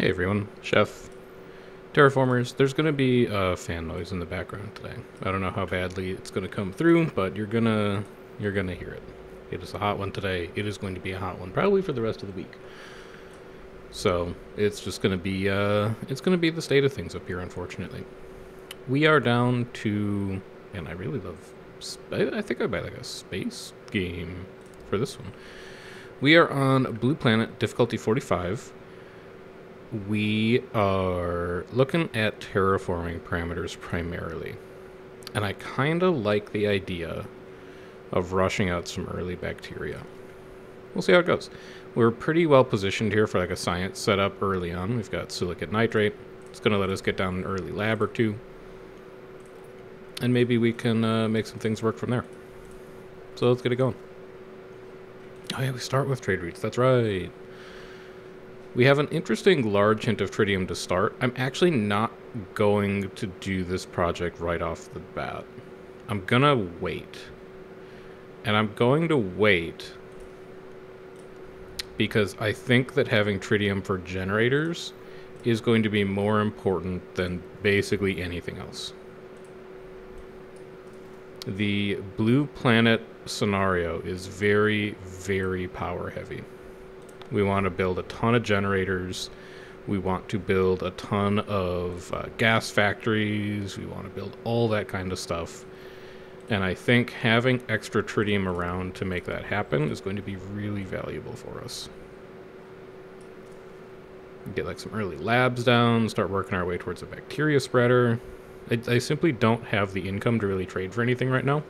Hey everyone, Sheff. Terraformers, there's gonna be a fan noise in the background today. I don't know how badly it's gonna come through, but you're gonna you're gonna hear it. It is a hot one today. It is going to be a hot one, probably for the rest of the week. So it's just gonna be uh it's gonna be the state of things up here, unfortunately. We are down to and I really love I think I buy like a space game for this one. We are on Blue Planet, difficulty 45 we are looking at terraforming parameters primarily. And I kind of like the idea of rushing out some early bacteria. We'll see how it goes. We're pretty well positioned here for like a science setup early on. We've got silicate nitrate. It's going to let us get down an early lab or two. And maybe we can uh, make some things work from there. So let's get it going. Oh yeah, we start with trade routes. That's right. We have an interesting large hint of tritium to start. I'm actually not going to do this project right off the bat. I'm gonna wait. And I'm going to wait because I think that having tritium for generators is going to be more important than basically anything else. The blue planet scenario is very, very power heavy. We want to build a ton of generators. We want to build a ton of uh, gas factories. We want to build all that kind of stuff. And I think having extra tritium around to make that happen is going to be really valuable for us. Get like some early labs down, start working our way towards a bacteria spreader. I, I simply don't have the income to really trade for anything right now.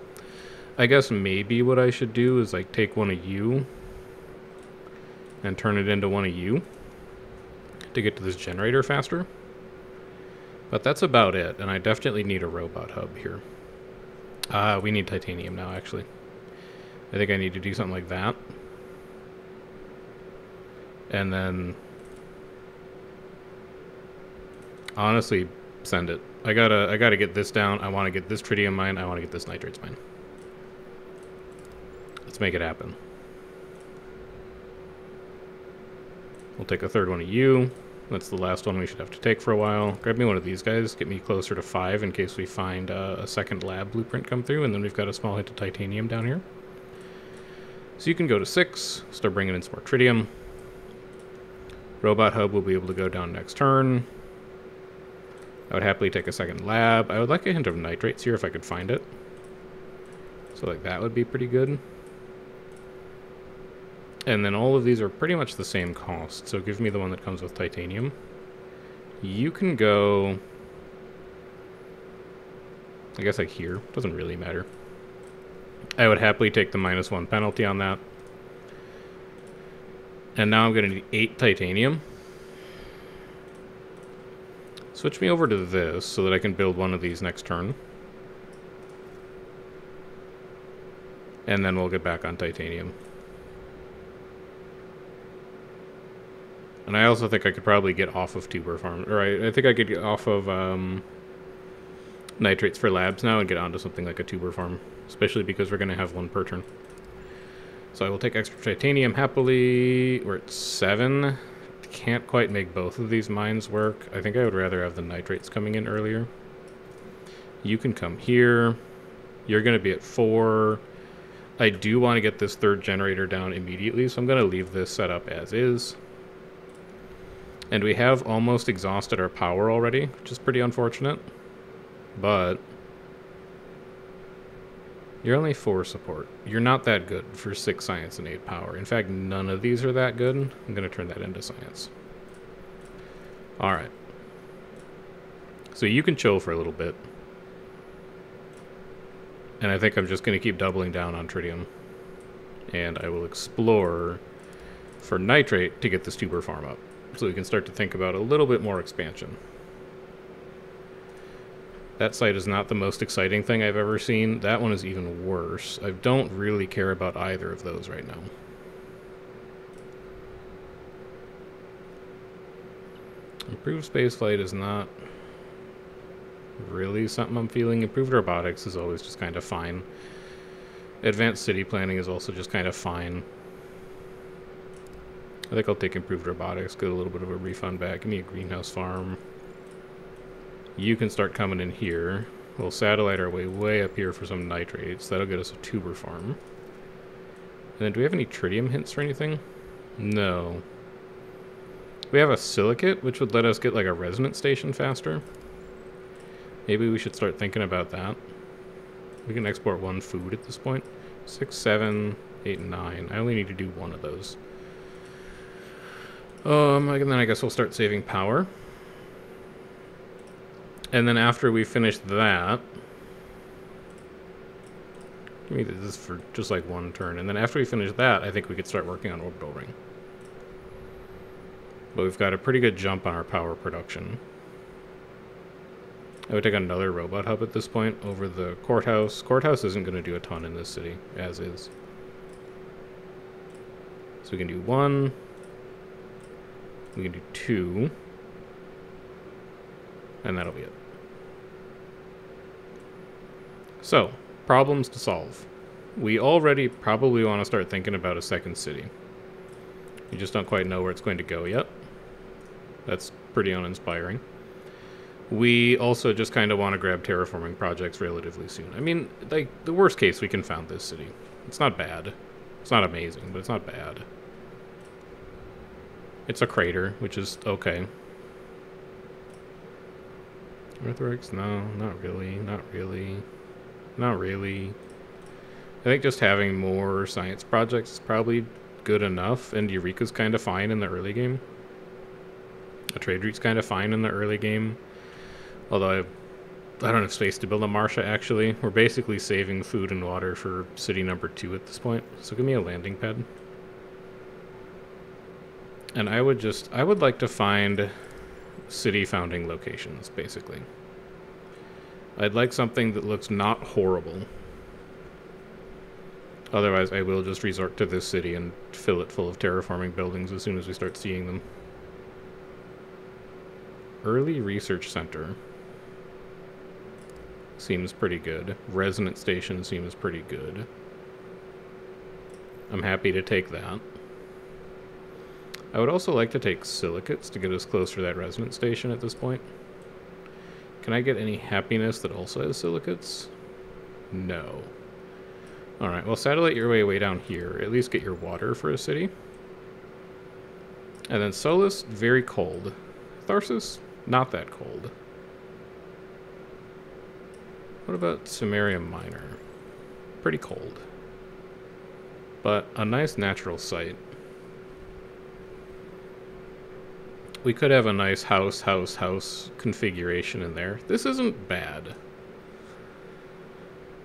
I guess maybe what I should do is like take one of you and turn it into one of you to get to this generator faster. But that's about it, and I definitely need a robot hub here. Uh, we need titanium now, actually. I think I need to do something like that. And then... Honestly, send it. I gotta, I gotta get this down. I want to get this tritium mine. I want to get this nitrates mine. Let's make it happen. We'll take a third one of you. That's the last one we should have to take for a while. Grab me one of these guys. Get me closer to five in case we find uh, a second lab blueprint come through. And then we've got a small hint of titanium down here. So you can go to six. Start bringing in some more tritium. Robot hub will be able to go down next turn. I would happily take a second lab. I would like a hint of nitrates here if I could find it. So like that would be pretty good. And then all of these are pretty much the same cost, so give me the one that comes with titanium. You can go... I guess like here. Doesn't really matter. I would happily take the minus one penalty on that. And now I'm going to need 8 titanium. Switch me over to this so that I can build one of these next turn. And then we'll get back on titanium. And I also think I could probably get off of tuber farm, or I, I think I could get off of um, nitrates for labs now and get onto something like a tuber farm, especially because we're going to have one per turn. So I will take extra titanium happily. We're at seven. Can't quite make both of these mines work. I think I would rather have the nitrates coming in earlier. You can come here. You're going to be at four. I do want to get this third generator down immediately, so I'm going to leave this set up as is. And we have almost exhausted our power already, which is pretty unfortunate. But... You're only 4 support. You're not that good for 6 science and 8 power. In fact, none of these are that good. I'm going to turn that into science. Alright. So you can chill for a little bit. And I think I'm just going to keep doubling down on tritium. And I will explore for nitrate to get this tuber farm up so we can start to think about a little bit more expansion. That site is not the most exciting thing I've ever seen. That one is even worse. I don't really care about either of those right now. Improved spaceflight is not really something I'm feeling. Improved robotics is always just kind of fine. Advanced city planning is also just kind of fine. I think I'll take improved robotics, get a little bit of a refund back. Give me a greenhouse farm. You can start coming in here. We'll satellite our way way up here for some nitrates. That'll get us a tuber farm. And then do we have any tritium hints or anything? No. We have a silicate, which would let us get like a resonance station faster. Maybe we should start thinking about that. We can export one food at this point. Six, seven, eight, nine. I only need to do one of those. Um, and then I guess we'll start saving power. And then after we finish that... Give me this for just like one turn. And then after we finish that, I think we could start working on orbital ring. But we've got a pretty good jump on our power production. I would take another robot hub at this point over the courthouse. Courthouse isn't going to do a ton in this city, as is. So we can do one. We can do two. And that'll be it. So, problems to solve. We already probably want to start thinking about a second city. We just don't quite know where it's going to go yet. That's pretty uninspiring. We also just kind of want to grab terraforming projects relatively soon. I mean, like, the worst case, we can found this city. It's not bad. It's not amazing, but it's not bad. It's a crater, which is okay. Earthworks? No, not really. Not really. Not really. I think just having more science projects is probably good enough, and Eureka's kind of fine in the early game. A trade route's kind of fine in the early game. Although I, I don't have space to build a Marsha, actually. We're basically saving food and water for city number two at this point. So give me a landing pad. And I would just, I would like to find city founding locations, basically. I'd like something that looks not horrible. Otherwise, I will just resort to this city and fill it full of terraforming buildings as soon as we start seeing them. Early Research Center seems pretty good. Resonant Station seems pretty good. I'm happy to take that. I would also like to take silicates to get us closer to that resonant station at this point. Can I get any happiness that also has silicates? No. Alright, well satellite your way way down here. At least get your water for a city. And then Solus, very cold. Tharsis, not that cold. What about Sumerium Minor? Pretty cold. But a nice natural site. We could have a nice house, house, house configuration in there. This isn't bad.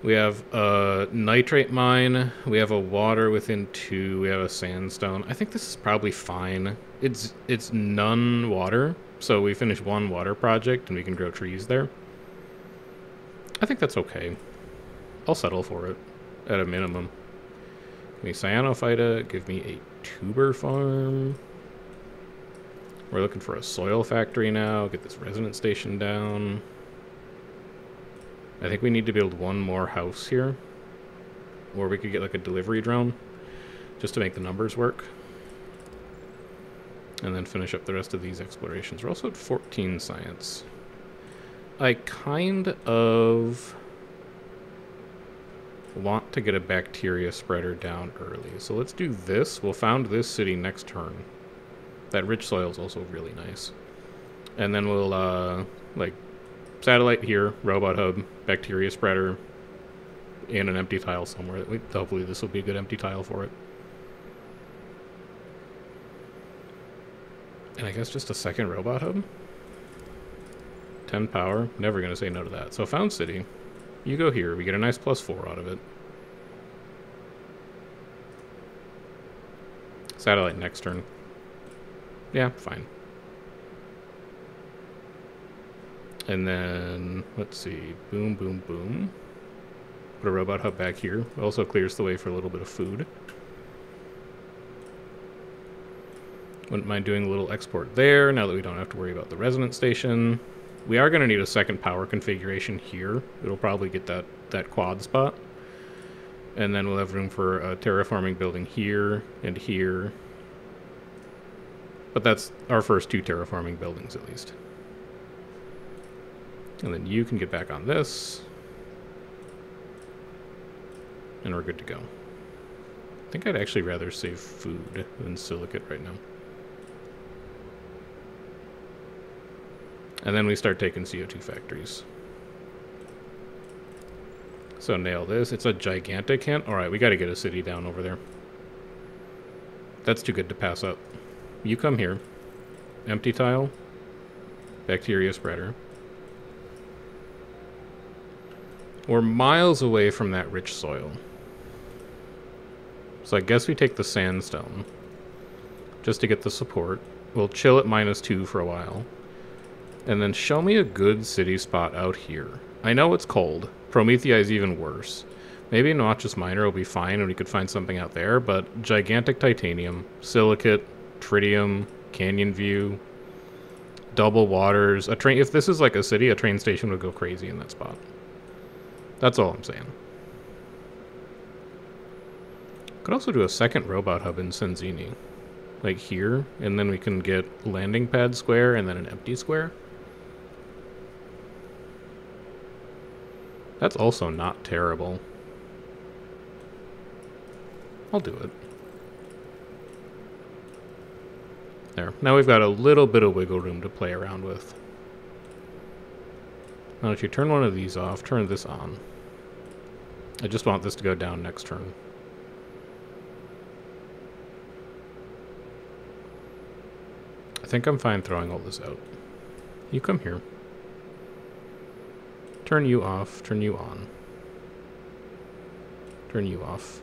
We have a nitrate mine. We have a water within two. We have a sandstone. I think this is probably fine. It's it's none water, so we finish one water project and we can grow trees there. I think that's okay. I'll settle for it at a minimum. Give me Cyanophyta. Give me a tuber farm. We're looking for a soil factory now. Get this resonance station down. I think we need to build one more house here. Or we could get like a delivery drone. Just to make the numbers work. And then finish up the rest of these explorations. We're also at 14 science. I kind of want to get a bacteria spreader down early. So let's do this. We'll found this city next turn. That rich soil is also really nice. And then we'll, uh, like, satellite here, robot hub, bacteria spreader, and an empty tile somewhere. Hopefully this will be a good empty tile for it. And I guess just a second robot hub? 10 power. Never to say no to that. So Found City. You go here. We get a nice plus 4 out of it. Satellite next turn. Yeah, fine. And then, let's see. Boom, boom, boom. Put a robot hub back here. Also clears the way for a little bit of food. Wouldn't mind doing a little export there, now that we don't have to worry about the resonance station. We are going to need a second power configuration here. It'll probably get that, that quad spot. And then we'll have room for a terraforming building here and here. But that's our first two terraforming buildings, at least. And then you can get back on this. And we're good to go. I think I'd actually rather save food than silicate right now. And then we start taking CO2 factories. So nail this. It's a gigantic hint. Alright, we gotta get a city down over there. That's too good to pass up. You come here. Empty tile. Bacteria spreader. We're miles away from that rich soil. So I guess we take the sandstone. Just to get the support. We'll chill at minus two for a while. And then show me a good city spot out here. I know it's cold. Promethea is even worse. Maybe Noachus Minor will be fine and we could find something out there, but gigantic titanium, silicate, tritium, canyon view, double waters. A train if this is like a city, a train station would go crazy in that spot. That's all I'm saying. Could also do a second robot hub in Senzini. Like here, and then we can get landing pad square and then an empty square. That's also not terrible. I'll do it. There. Now we've got a little bit of wiggle room to play around with. Now if you turn one of these off, turn this on. I just want this to go down next turn. I think I'm fine throwing all this out. You come here. Turn you off, turn you on. Turn you off.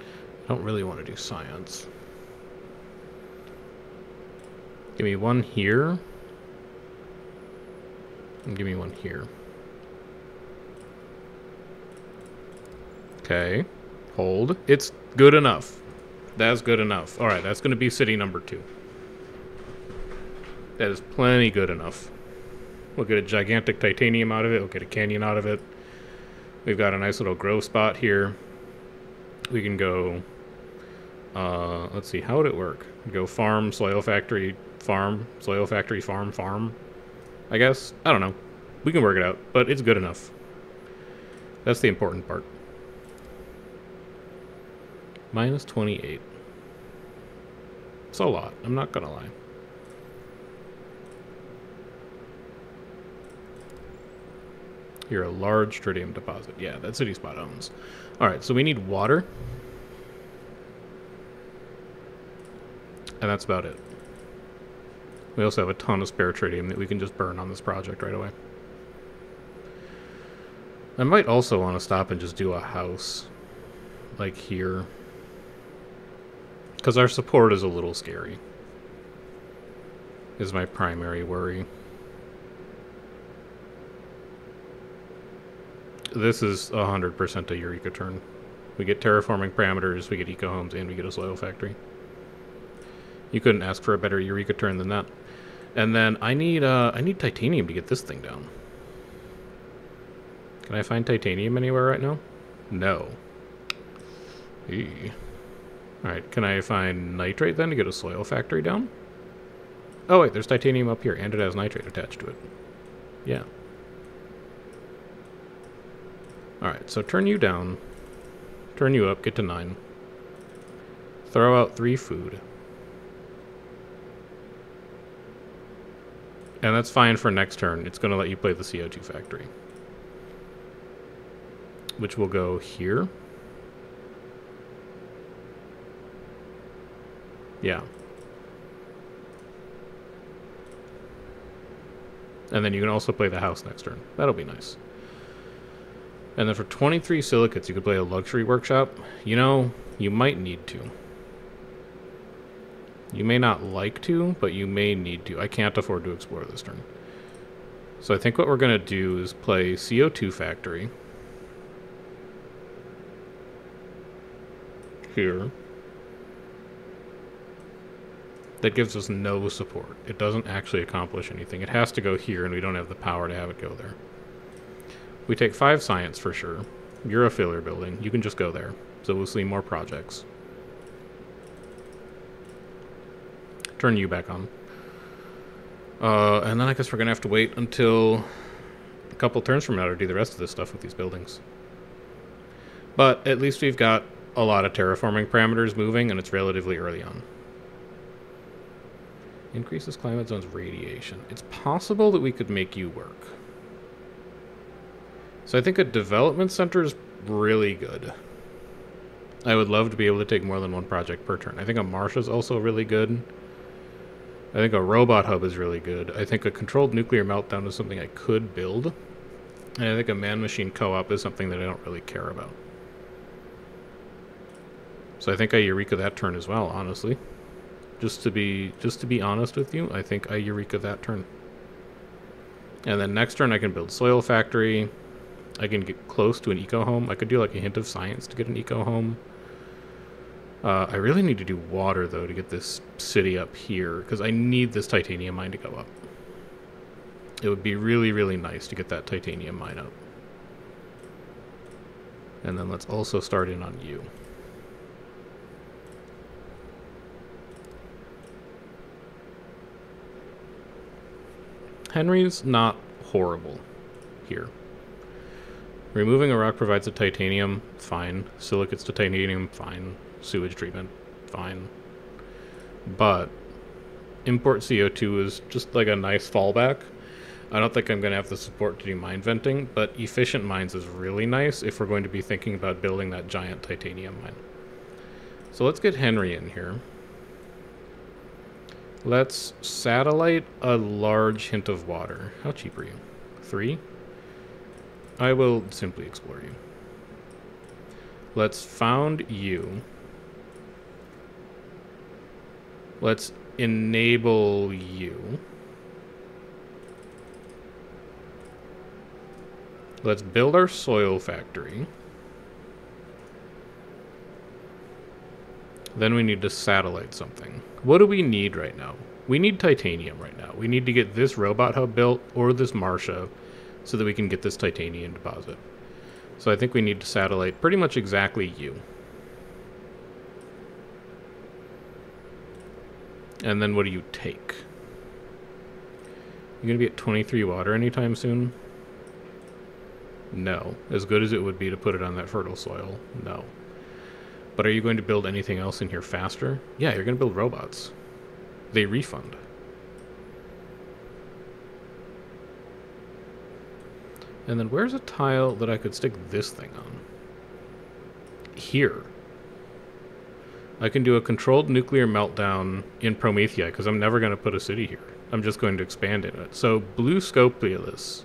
I don't really want to do science. Give me one here. And give me one here. Okay. Hold. It's good enough. That's good enough. Alright, that's going to be city number two. That is plenty good enough. We'll get a gigantic titanium out of it. We'll get a canyon out of it. We've got a nice little grow spot here. We can go... Uh, let's see, how would it work? Go farm, soil factory, farm, soil factory, farm, farm. I guess. I don't know. We can work it out, but it's good enough. That's the important part. Minus 28. It's a lot. I'm not gonna lie. You're a large tritium deposit. Yeah, that city spot owns. Alright, so we need water. And that's about it. We also have a ton of spare tritium that we can just burn on this project right away. I might also want to stop and just do a house. Like here. Because our support is a little scary. Is my primary worry. This is 100% a Eureka turn. We get terraforming parameters, we get eco homes, and we get a soil factory. You couldn't ask for a better Eureka turn than that. And then I need uh, I need titanium to get this thing down. Can I find titanium anywhere right now? No. Alright, can I find nitrate then to get a soil factory down? Oh wait, there's titanium up here, and it has nitrate attached to it. Yeah. Alright, so turn you down. Turn you up, get to 9. Throw out 3 food. And that's fine for next turn. It's going to let you play the CO2 factory. Which will go here. Yeah. And then you can also play the house next turn. That'll be nice. And then for 23 silicates, you could play a luxury workshop. You know, you might need to. You may not like to, but you may need to. I can't afford to explore this turn. So I think what we're going to do is play CO2 Factory. Here. That gives us no support. It doesn't actually accomplish anything. It has to go here, and we don't have the power to have it go there. We take five science for sure. You're a filler building. You can just go there. So we'll see more projects. Turn you back on. Uh, and then I guess we're going to have to wait until a couple turns from now to do the rest of this stuff with these buildings. But at least we've got a lot of terraforming parameters moving, and it's relatively early on. Increases climate zone's radiation. It's possible that we could make you work. So I think a development center is really good. I would love to be able to take more than one project per turn. I think a marsh is also really good. I think a robot hub is really good. I think a controlled nuclear meltdown is something I could build. And I think a man-machine co-op is something that I don't really care about. So I think I Eureka that turn as well, honestly. Just to be just to be honest with you, I think I Eureka that turn. And then next turn I can build soil factory. I can get close to an eco home. I could do like a hint of science to get an eco home. Uh, I really need to do water though to get this city up here because I need this titanium mine to go up. It would be really, really nice to get that titanium mine up. And then let's also start in on you. Henry's not horrible here. Removing a rock provides a titanium, fine. Silicates to titanium, fine. Sewage treatment, fine. But import CO2 is just like a nice fallback. I don't think I'm going to have the support to do mine venting, but efficient mines is really nice if we're going to be thinking about building that giant titanium mine. So let's get Henry in here. Let's satellite a large hint of water. How cheap are you? Three? I will simply explore you. Let's found you. Let's enable you. Let's build our soil factory. Then we need to satellite something. What do we need right now? We need titanium right now. We need to get this robot hub built or this Marsha so that we can get this titanium deposit. So I think we need to satellite pretty much exactly you. And then what do you take? You gonna be at 23 water anytime soon? No. As good as it would be to put it on that fertile soil, no. But are you going to build anything else in here faster? Yeah, you're going to build robots. They refund. And then where's a tile that I could stick this thing on? Here. I can do a controlled nuclear meltdown in Promethea, because I'm never going to put a city here. I'm just going to expand in it. So Blue Scopulus.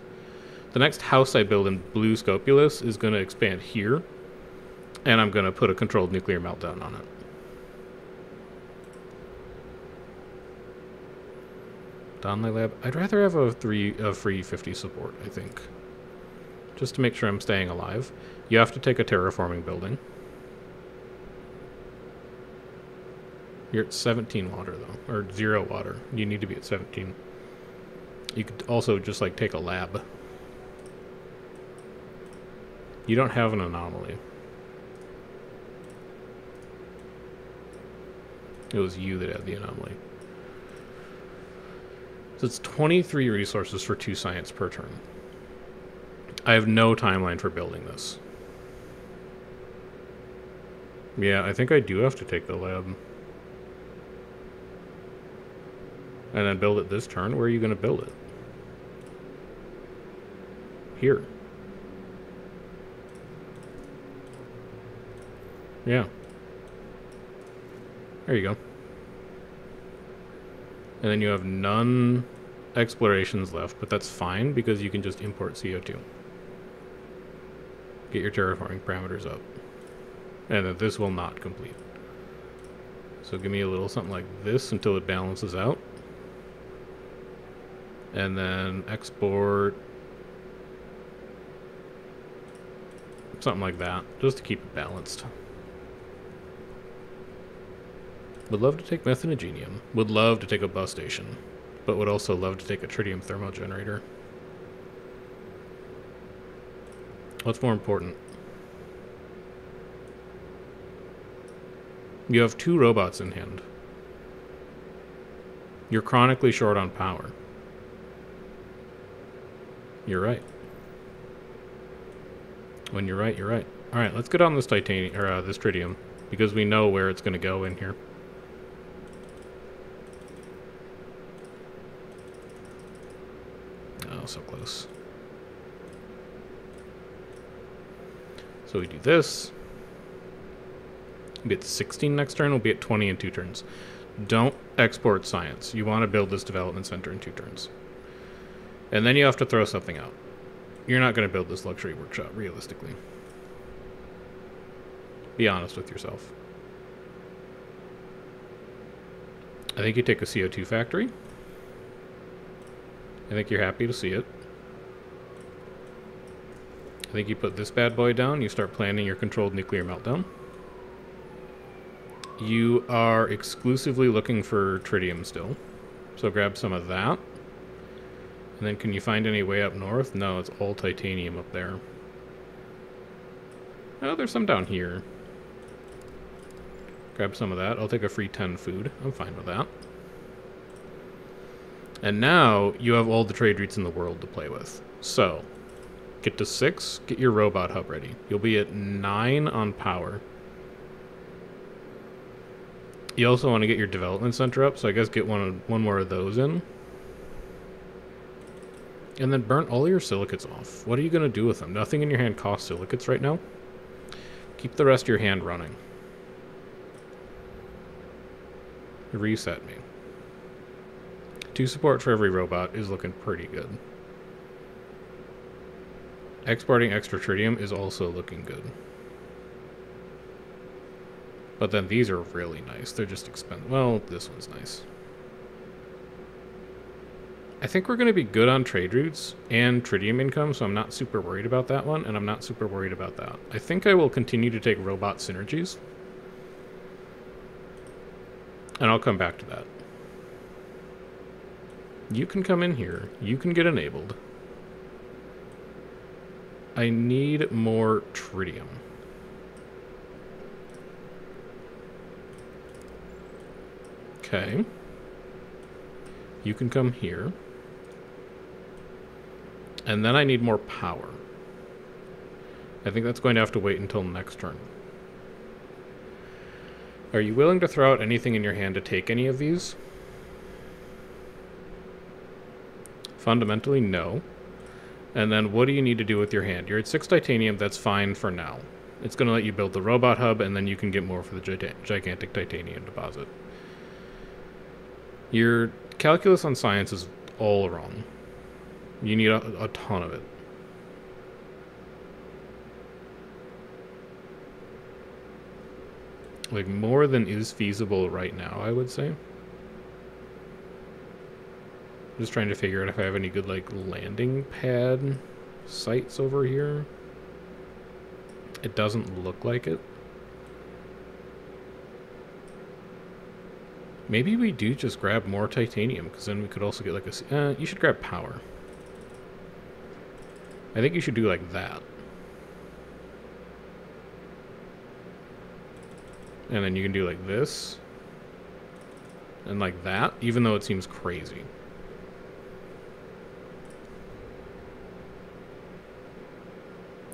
The next house I build in Blue Scopulus is going to expand here, and I'm going to put a controlled nuclear meltdown on it. Donley Lab. I'd rather have a three a free 50 support, I think. Just to make sure I'm staying alive. You have to take a terraforming building. You're at 17 water though, or zero water. You need to be at 17. You could also just like take a lab. You don't have an anomaly. It was you that had the anomaly. So it's 23 resources for 2 science per turn. I have no timeline for building this. Yeah, I think I do have to take the lab. And then build it this turn? Where are you going to build it? Here. Yeah. There you go. And then you have none explorations left, but that's fine because you can just import CO2. Get your terraforming parameters up. And then this will not complete. So give me a little something like this until it balances out. And then export something like that, just to keep it balanced. Would love to take methanogenium. Would love to take a bus station. But would also love to take a tritium thermal generator. What's more important? You have two robots in hand. You're chronically short on power. You're right. When you're right, you're right. All right, let's get on this titanium or uh, this tritium because we know where it's going to go in here. Oh, so close. So we do this. We'll be at 16 next turn. We'll be at 20 in two turns. Don't export science. You want to build this development center in two turns. And then you have to throw something out. You're not going to build this luxury workshop, realistically. Be honest with yourself. I think you take a CO2 factory. I think you're happy to see it. I think you put this bad boy down, you start planning your controlled nuclear meltdown. You are exclusively looking for tritium still. So grab some of that. And then can you find any way up north? No, it's all titanium up there. Oh, there's some down here. Grab some of that. I'll take a free 10 food. I'm fine with that. And now you have all the trade routes in the world to play with. So, get to 6, get your robot hub ready. You'll be at 9 on power. You also want to get your development center up, so I guess get one, one more of those in. And then burn all your silicates off. What are you going to do with them? Nothing in your hand costs silicates right now. Keep the rest of your hand running. Reset me. Two support for every robot is looking pretty good. Exporting extra tritium is also looking good. But then these are really nice. They're just expensive. Well, this one's nice. I think we're going to be good on trade routes and tritium income, so I'm not super worried about that one, and I'm not super worried about that. I think I will continue to take robot synergies. And I'll come back to that. You can come in here. You can get enabled. I need more tritium. Okay. You can come here. And then I need more power. I think that's going to have to wait until next turn. Are you willing to throw out anything in your hand to take any of these? Fundamentally, no. And then what do you need to do with your hand? You're at 6 titanium, that's fine for now. It's going to let you build the robot hub, and then you can get more for the gigantic titanium deposit. Your calculus on science is all wrong. You need a, a ton of it. Like, more than is feasible right now, I would say. I'm Just trying to figure out if I have any good, like, landing pad sites over here. It doesn't look like it. Maybe we do just grab more titanium, because then we could also get, like, a... Uh, you should grab power. I think you should do like that. And then you can do like this. And like that, even though it seems crazy.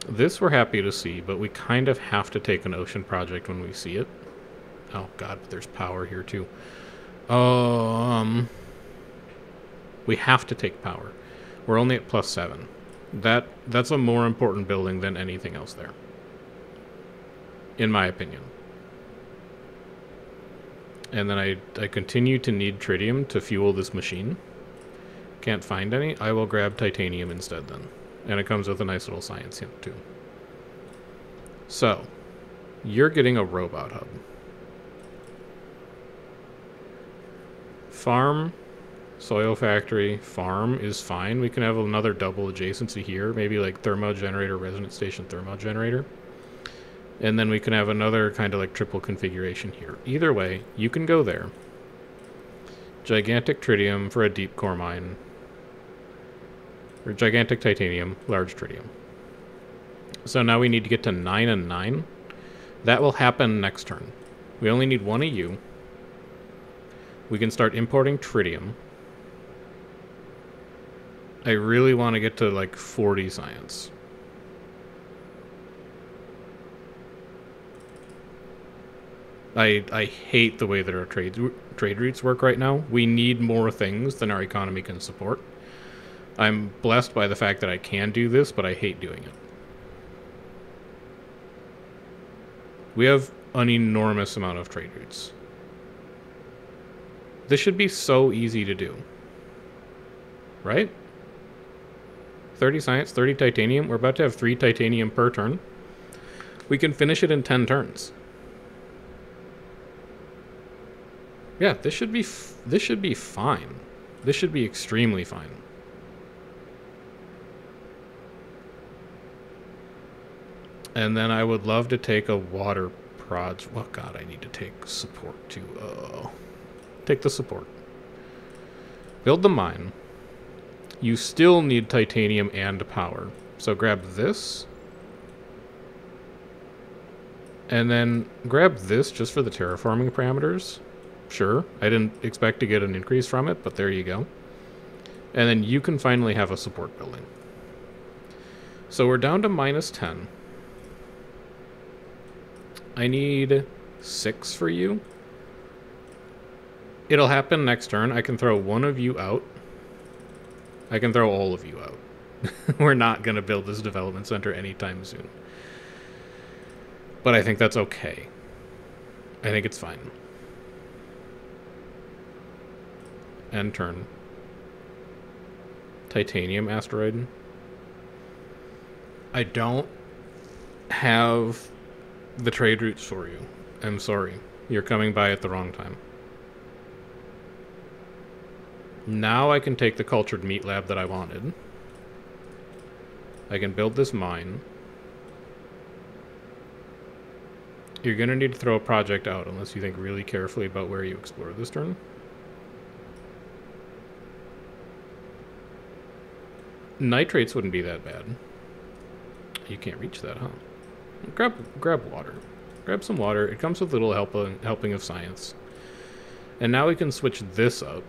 This we're happy to see, but we kind of have to take an ocean project when we see it. Oh god, but there's power here too. Um, we have to take power. We're only at plus seven. That that's a more important building than anything else there. In my opinion. And then I, I continue to need tritium to fuel this machine. Can't find any. I will grab titanium instead then. And it comes with a nice little science hint too. So, you're getting a robot hub. Farm Soil factory, farm is fine. We can have another double adjacency here, maybe like thermo generator, resonance station thermo generator. And then we can have another kind of like triple configuration here. Either way, you can go there. Gigantic tritium for a deep core mine. Or gigantic titanium, large tritium. So now we need to get to 9 and 9. That will happen next turn. We only need one of you. We can start importing tritium. I really want to get to like 40 science. I I hate the way that our trade trade routes work right now. We need more things than our economy can support. I'm blessed by the fact that I can do this, but I hate doing it. We have an enormous amount of trade routes. This should be so easy to do. Right? 30 science, 30 titanium. We're about to have 3 titanium per turn. We can finish it in 10 turns. Yeah, this should be this should be fine. This should be extremely fine. And then I would love to take a water proj. Oh god, I need to take support too. Oh. Take the support. Build the mine. You still need titanium and power. So grab this. And then grab this just for the terraforming parameters. Sure, I didn't expect to get an increase from it, but there you go. And then you can finally have a support building. So we're down to minus 10. I need 6 for you. It'll happen next turn. I can throw one of you out. I can throw all of you out. we're not going to build this development center anytime soon. But I think that's okay. I think it's fine. End turn. Titanium asteroid. I don't have the trade routes for you. I'm sorry. You're coming by at the wrong time. Now I can take the cultured meat lab that I wanted. I can build this mine. You're going to need to throw a project out unless you think really carefully about where you explore this turn. Nitrates wouldn't be that bad. You can't reach that, huh? Grab, grab water. Grab some water. It comes with a little help, uh, helping of science. And now we can switch this up.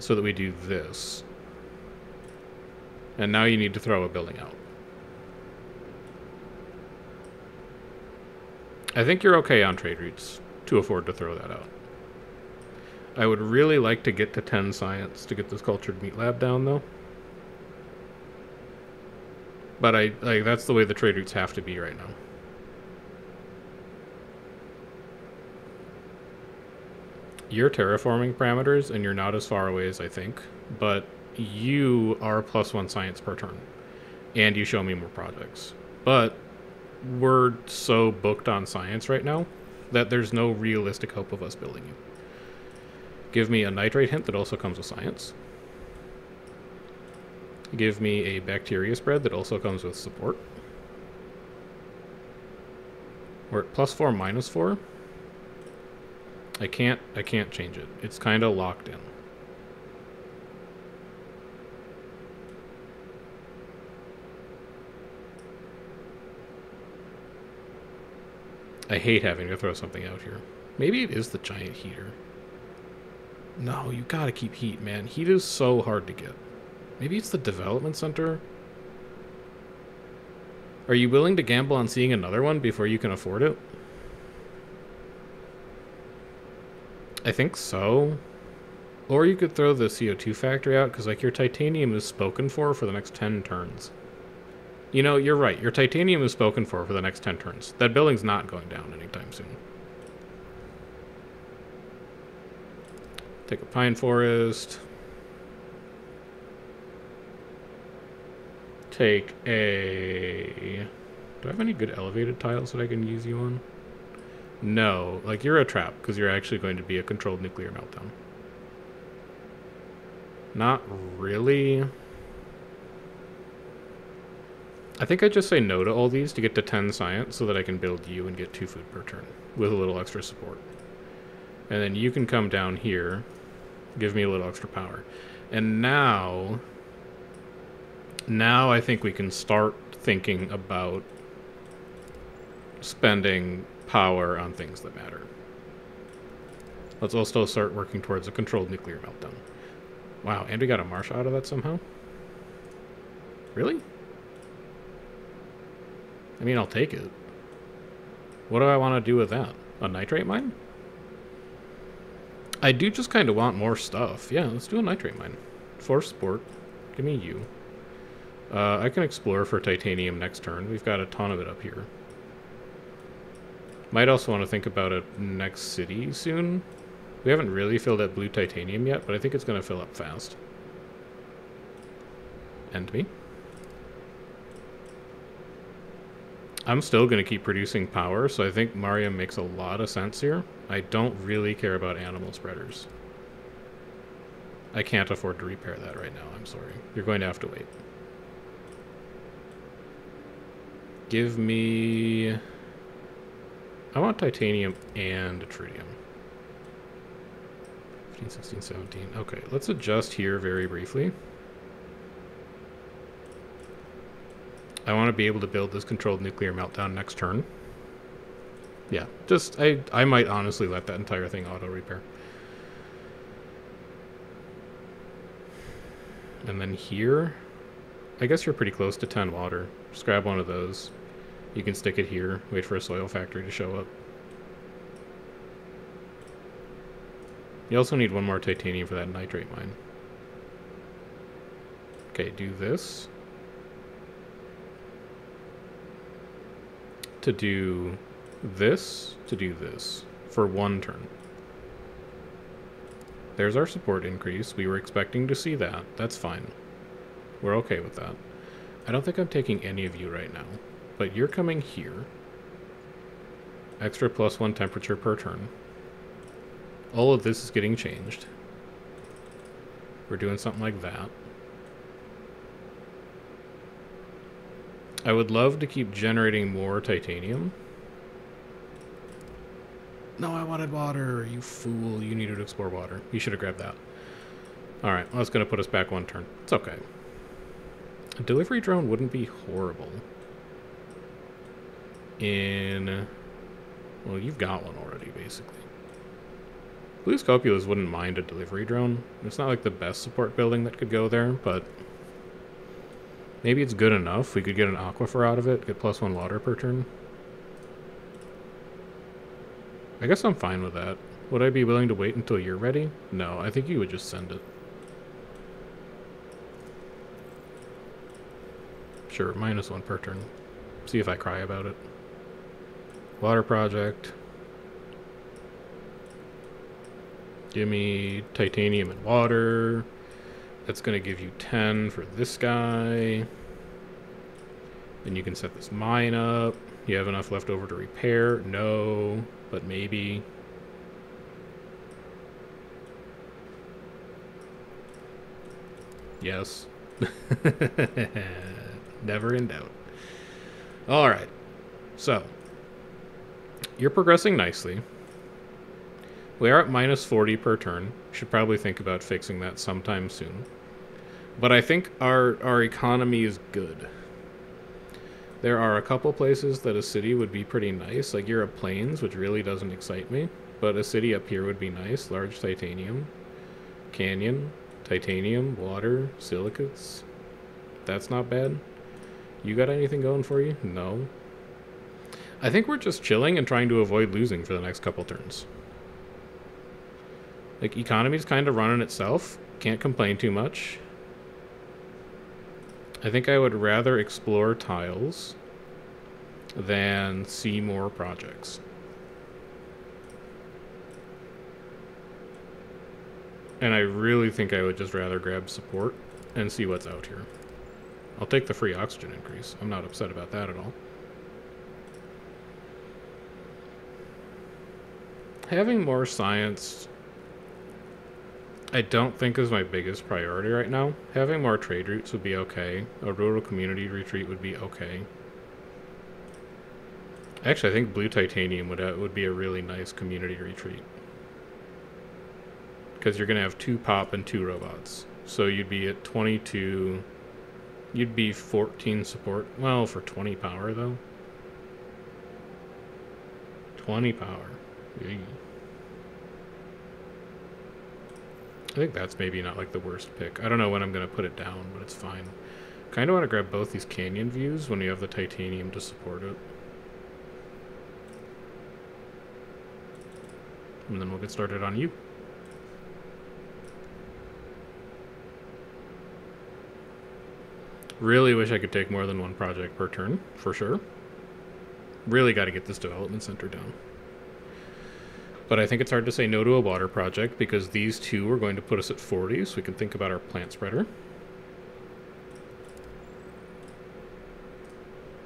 So that we do this. And now you need to throw a building out. I think you're okay on trade routes to afford to throw that out. I would really like to get to 10 science to get this cultured meat lab down, though. But I like that's the way the trade routes have to be right now. You're terraforming parameters, and you're not as far away as I think, but you are plus one science per turn, and you show me more projects. But we're so booked on science right now that there's no realistic hope of us building you. Give me a nitrate hint that also comes with science. Give me a bacteria spread that also comes with support. We're at plus four, minus four. I can't, I can't change it. It's kind of locked in. I hate having to throw something out here. Maybe it is the giant heater. No, you gotta keep heat, man. Heat is so hard to get. Maybe it's the development center? Are you willing to gamble on seeing another one before you can afford it? I think so. Or you could throw the CO2 factory out, because like your titanium is spoken for for the next 10 turns. You know, you're right. Your titanium is spoken for for the next 10 turns. That building's not going down anytime soon. Take a pine forest. Take a... Do I have any good elevated tiles that I can use you on? No. Like, you're a trap, because you're actually going to be a controlled nuclear meltdown. Not really. I think I just say no to all these to get to 10 science so that I can build you and get 2 food per turn with a little extra support. And then you can come down here Give me a little extra power. And now, now I think we can start thinking about spending power on things that matter. Let's also start working towards a controlled nuclear meltdown. Wow, and we got a marsh out of that somehow? Really? I mean, I'll take it. What do I want to do with that? A nitrate mine? I do just kind of want more stuff. Yeah, let's do a nitrate mine. Force sport. Give me you. Uh, I can explore for titanium next turn. We've got a ton of it up here. Might also want to think about a next city soon. We haven't really filled up blue titanium yet, but I think it's going to fill up fast. And me. I'm still going to keep producing power, so I think Mariam makes a lot of sense here. I don't really care about animal spreaders. I can't afford to repair that right now, I'm sorry. You're going to have to wait. Give me... I want titanium and tritium. 15, 16, 17. Okay, let's adjust here very briefly. I want to be able to build this controlled nuclear meltdown next turn. Yeah, just, I, I might honestly let that entire thing auto-repair. And then here, I guess you're pretty close to 10 water. Just grab one of those. You can stick it here, wait for a soil factory to show up. You also need one more titanium for that nitrate mine. Okay, do this. To do this, to do this. For one turn. There's our support increase. We were expecting to see that. That's fine. We're okay with that. I don't think I'm taking any of you right now. But you're coming here. Extra plus one temperature per turn. All of this is getting changed. We're doing something like that. I would love to keep generating more titanium. No, I wanted water. You fool. You needed to explore water. You should have grabbed that. Alright, well, that's going to put us back one turn. It's okay. A delivery drone wouldn't be horrible in... Well, you've got one already, basically. Blue Scopulas wouldn't mind a delivery drone. It's not like the best support building that could go there, but... Maybe it's good enough. We could get an Aquifer out of it, get plus one water per turn. I guess I'm fine with that. Would I be willing to wait until you're ready? No, I think you would just send it. Sure, minus one per turn. See if I cry about it. Water project. Give me titanium and water. That's going to give you 10 for this guy. Then you can set this mine up. You have enough left over to repair? No, but maybe. Yes. Never in doubt. All right. So, you're progressing nicely. We are at minus 40 per turn. Should probably think about fixing that sometime soon. But I think our, our economy is good. There are a couple places that a city would be pretty nice, like Europe Plains, which really doesn't excite me. But a city up here would be nice. Large titanium. Canyon. Titanium. Water. Silicates. That's not bad. You got anything going for you? No. I think we're just chilling and trying to avoid losing for the next couple turns. Like, economy's kind of running itself. Can't complain too much. I think I would rather explore tiles than see more projects. And I really think I would just rather grab support and see what's out here. I'll take the free oxygen increase. I'm not upset about that at all. Having more science I don't think is my biggest priority right now. Having more trade routes would be okay. A rural community retreat would be okay. Actually, I think blue titanium would uh, would be a really nice community retreat. Because you're going to have two pop and two robots. So you'd be at 22... You'd be 14 support. Well, for 20 power, though. 20 power. Yay. I think that's maybe not like the worst pick. I don't know when I'm going to put it down, but it's fine. Kind of want to grab both these canyon views when you have the titanium to support it. And then we'll get started on you. Really wish I could take more than one project per turn, for sure. Really got to get this development center down. But I think it's hard to say no to a water project because these two are going to put us at 40, so we can think about our plant spreader.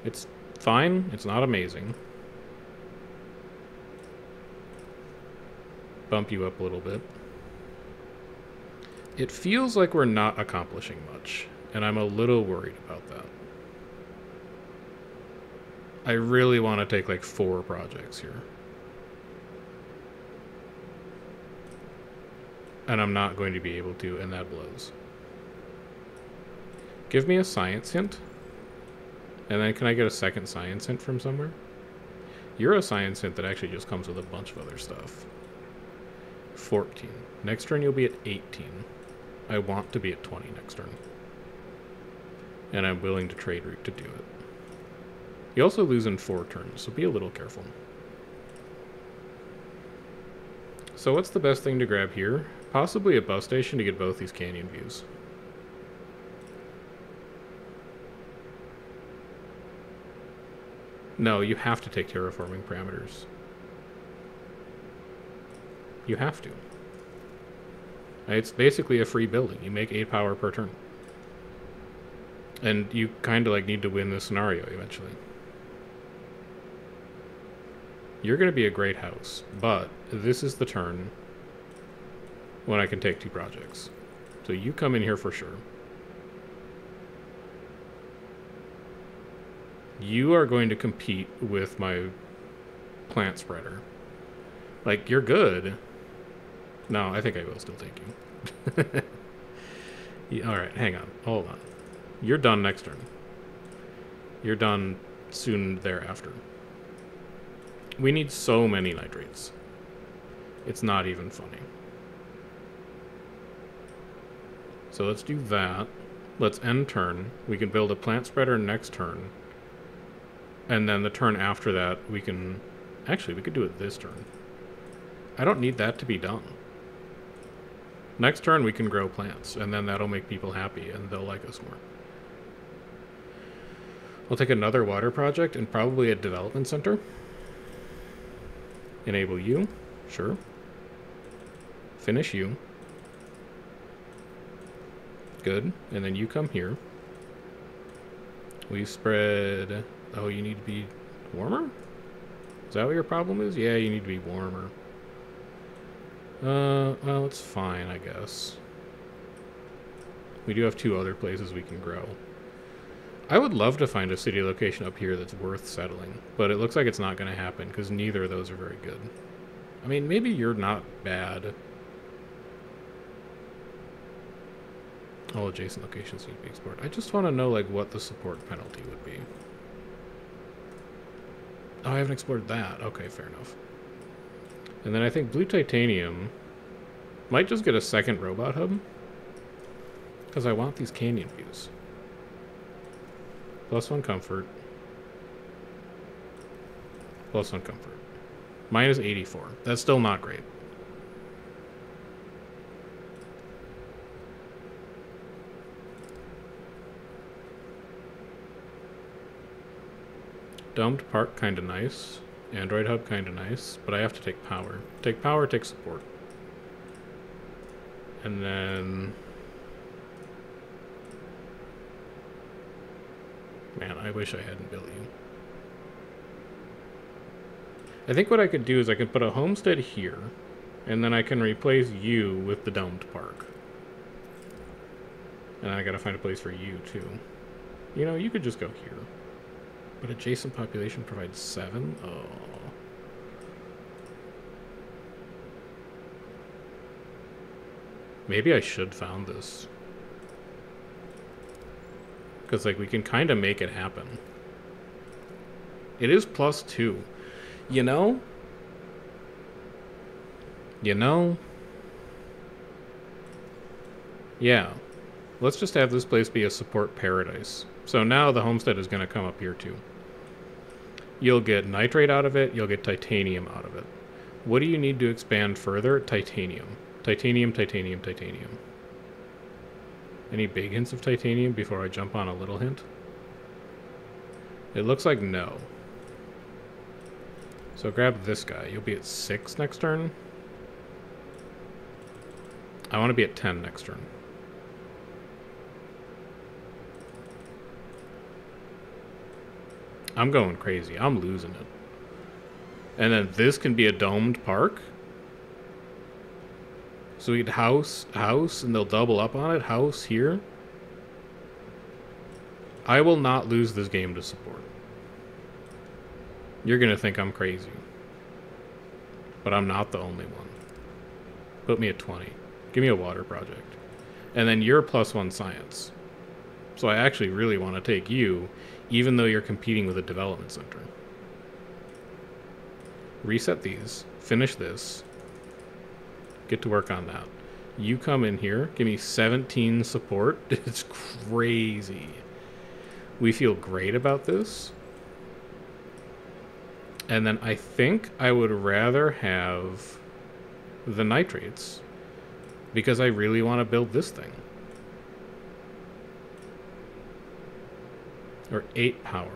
It's fine. It's not amazing. Bump you up a little bit. It feels like we're not accomplishing much and I'm a little worried about that. I really want to take like four projects here. And I'm not going to be able to, and that blows. Give me a science hint. And then can I get a second science hint from somewhere? You're a science hint that actually just comes with a bunch of other stuff. 14. Next turn you'll be at 18. I want to be at 20 next turn and I'm willing to trade route to do it. You also lose in four turns, so be a little careful. So what's the best thing to grab here? Possibly a bus station to get both these canyon views. No, you have to take terraforming parameters. You have to. It's basically a free building. You make 8 power per turn. And you kind of like need to win the scenario eventually. You're going to be a great house, but this is the turn when I can take two projects. So you come in here for sure. You are going to compete with my plant spreader. Like, you're good. No, I think I will still take you. yeah, all right, hang on. Hold on. You're done next turn. You're done soon thereafter. We need so many nitrates. It's not even funny. So let's do that. Let's end turn. We can build a plant spreader next turn. And then the turn after that, we can... Actually, we could do it this turn. I don't need that to be done. Next turn, we can grow plants, and then that'll make people happy, and they'll like us more. We'll take another water project and probably a development center. Enable you. Sure. Finish you. Good. And then you come here. We spread... Oh, you need to be warmer? Is that what your problem is? Yeah, you need to be warmer. Uh, well, it's fine, I guess. We do have two other places we can grow. I would love to find a city location up here that's worth settling, but it looks like it's not going to happen because neither of those are very good. I mean, maybe you're not bad. All adjacent locations need to be explored. I just want to know, like, what the support penalty would be. Oh, I haven't explored that. Okay, fair enough. And then I think Blue Titanium might just get a second robot hub. Because I want these canyon views. Plus one comfort. Plus one comfort. Minus 84. That's still not great. Domed Park kinda nice. Android Hub kinda nice. But I have to take power. Take power, take support. And then... Man, I wish I hadn't built you. I think what I could do is I could put a homestead here, and then I can replace you with the domed park. And I gotta find a place for you, too. You know, you could just go here. But adjacent population provides seven? Oh. Maybe I should found this. Because, like, we can kind of make it happen. It is plus two. You know, You know? Yeah. Let's just have this place be a support paradise. So now the homestead is going to come up here too. You'll get nitrate out of it, you'll get titanium out of it. What do you need to expand further? Titanium. Titanium, titanium, titanium. Any big hints of titanium before I jump on a little hint? It looks like no. So grab this guy. You'll be at 6 next turn. I want to be at 10 next turn. I'm going crazy. I'm losing it. And then this can be a domed park. So we get house, house, and they'll double up on it. House here. I will not lose this game to support. You're going to think I'm crazy. But I'm not the only one. Put me at 20. Give me a water project. And then you're plus one science. So I actually really want to take you, even though you're competing with a development center. Reset these. Finish this. Get to work on that. You come in here. Give me 17 support. It's crazy. We feel great about this. And then I think I would rather have the nitrates because I really want to build this thing. Or 8 power.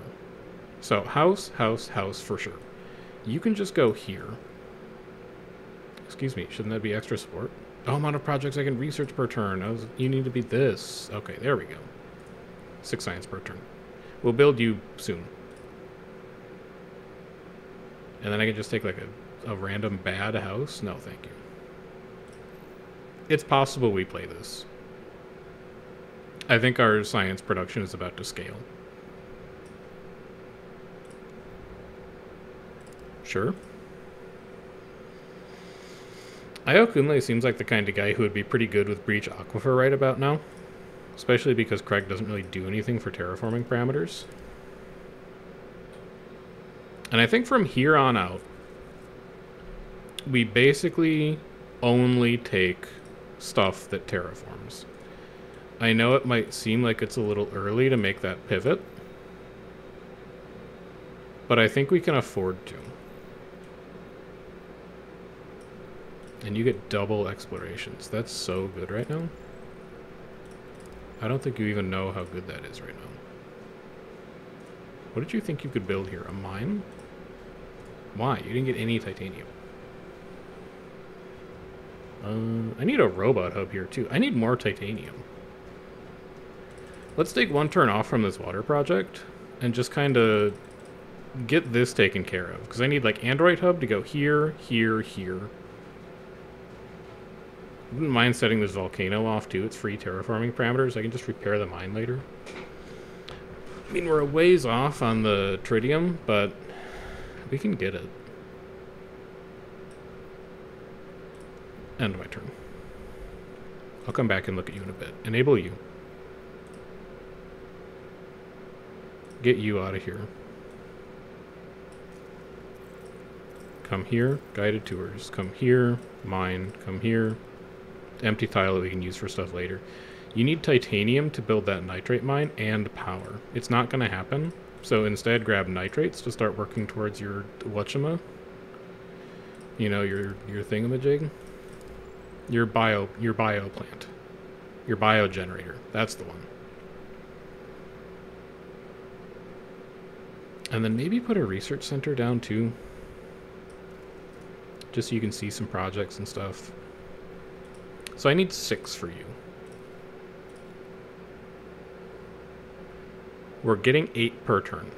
So house, house, house for sure. You can just go here. Excuse me, shouldn't that be extra support? Oh, amount of projects I can research per turn. Was, you need to be this. Okay, there we go. Six science per turn. We'll build you soon. And then I can just take like a, a random bad house? No, thank you. It's possible we play this. I think our science production is about to scale. Sure. Io Kunle seems like the kind of guy who would be pretty good with Breach Aquifer right about now. Especially because Craig doesn't really do anything for terraforming parameters. And I think from here on out, we basically only take stuff that terraforms. I know it might seem like it's a little early to make that pivot, but I think we can afford to. And you get double explorations. That's so good right now. I don't think you even know how good that is right now. What did you think you could build here? A mine? Why? You didn't get any titanium. Uh, I need a robot hub here too. I need more titanium. Let's take one turn off from this water project and just kind of get this taken care of. Because I need like Android hub to go here, here, here. Wouldn't mind setting this volcano off too. It's free terraforming parameters. I can just repair the mine later. I mean, we're a ways off on the tritium, but we can get it. End my turn. I'll come back and look at you in a bit. Enable you. Get you out of here. Come here, guided tours. Come here, mine. Come here, empty tile that we can use for stuff later. You need titanium to build that nitrate mine and power. It's not going to happen. So instead, grab nitrates to start working towards your whatchama. You know, your your thingamajig. Your bio your bio plant. Your bio generator. That's the one. And then maybe put a research center down too. Just so you can see some projects and stuff. So I need six for you. We're getting eight per turn.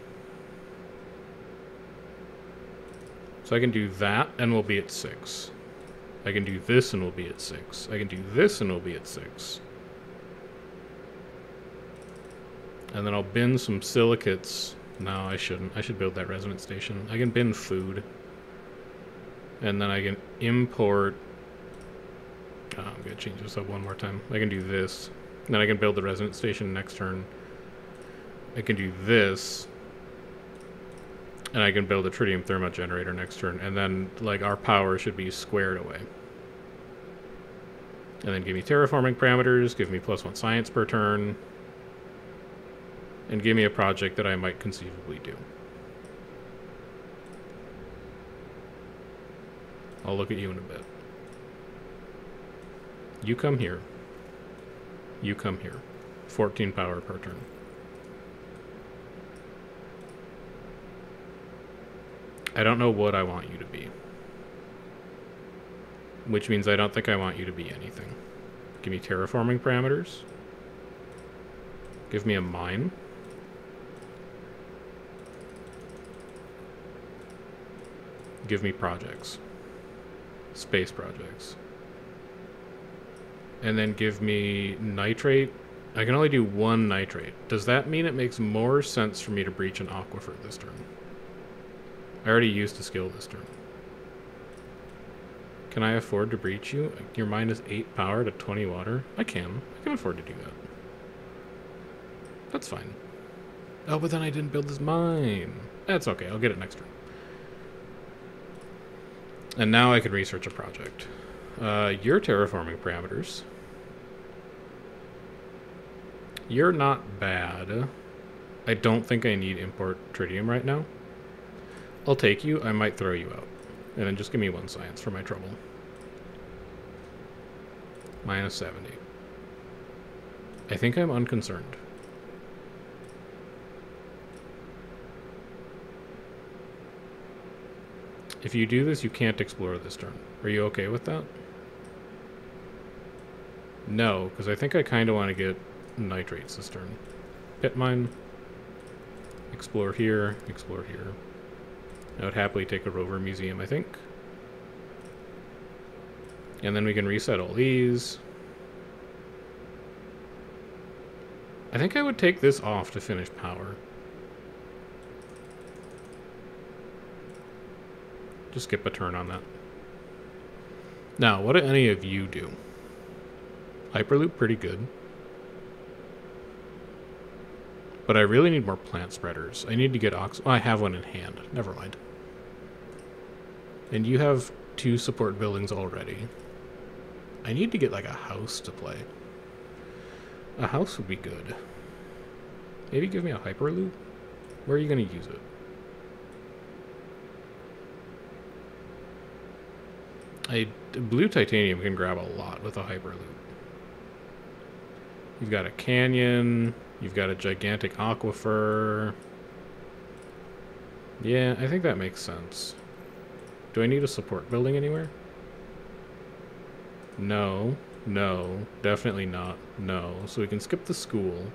So I can do that and we'll be at six. I can do this and we'll be at six. I can do this and we'll be at six. And then I'll bin some silicates. No, I shouldn't. I should build that resonance station. I can bin food. And then I can import... Oh, I'm going to change this up one more time. I can do this. Then I can build the resonance station next turn. I can do this. And I can build a tritium thermal generator next turn. And then, like, our power should be squared away. And then give me terraforming parameters, give me plus one science per turn, and give me a project that I might conceivably do. I'll look at you in a bit. You come here. You come here. 14 power per turn. I don't know what I want you to be. Which means I don't think I want you to be anything. Give me terraforming parameters. Give me a mine. Give me projects. Space projects. And then give me nitrate. I can only do one nitrate. Does that mean it makes more sense for me to breach an aquifer this turn? I already used a skill this turn. Can I afford to breach you? Your mine is 8 power to 20 water? I can. I can afford to do that. That's fine. Oh, but then I didn't build this mine. That's okay. I'll get it next turn. And now I can research a project. Uh, your terraforming parameters. You're not bad. I don't think I need import tritium right now. I'll take you. I might throw you out. And then just give me one science for my trouble. Minus 70. I think I'm unconcerned. If you do this, you can't explore this turn. Are you okay with that? No, because I think I kind of want to get nitrates cistern. Pit mine. Explore here. Explore here. I would happily take a rover museum, I think. And then we can reset all these. I think I would take this off to finish power. Just skip a turn on that. Now, what do any of you do? Hyperloop, pretty good. But I really need more plant spreaders. I need to get ox... Oh, I have one in hand. Never mind. And you have two support buildings already. I need to get like a house to play. A house would be good. Maybe give me a hyperloop? Where are you going to use it? A blue titanium can grab a lot with a hyperloop. You've got a canyon. You've got a gigantic aquifer. Yeah, I think that makes sense. Do I need a support building anywhere? No. No. Definitely not. No. So we can skip the school.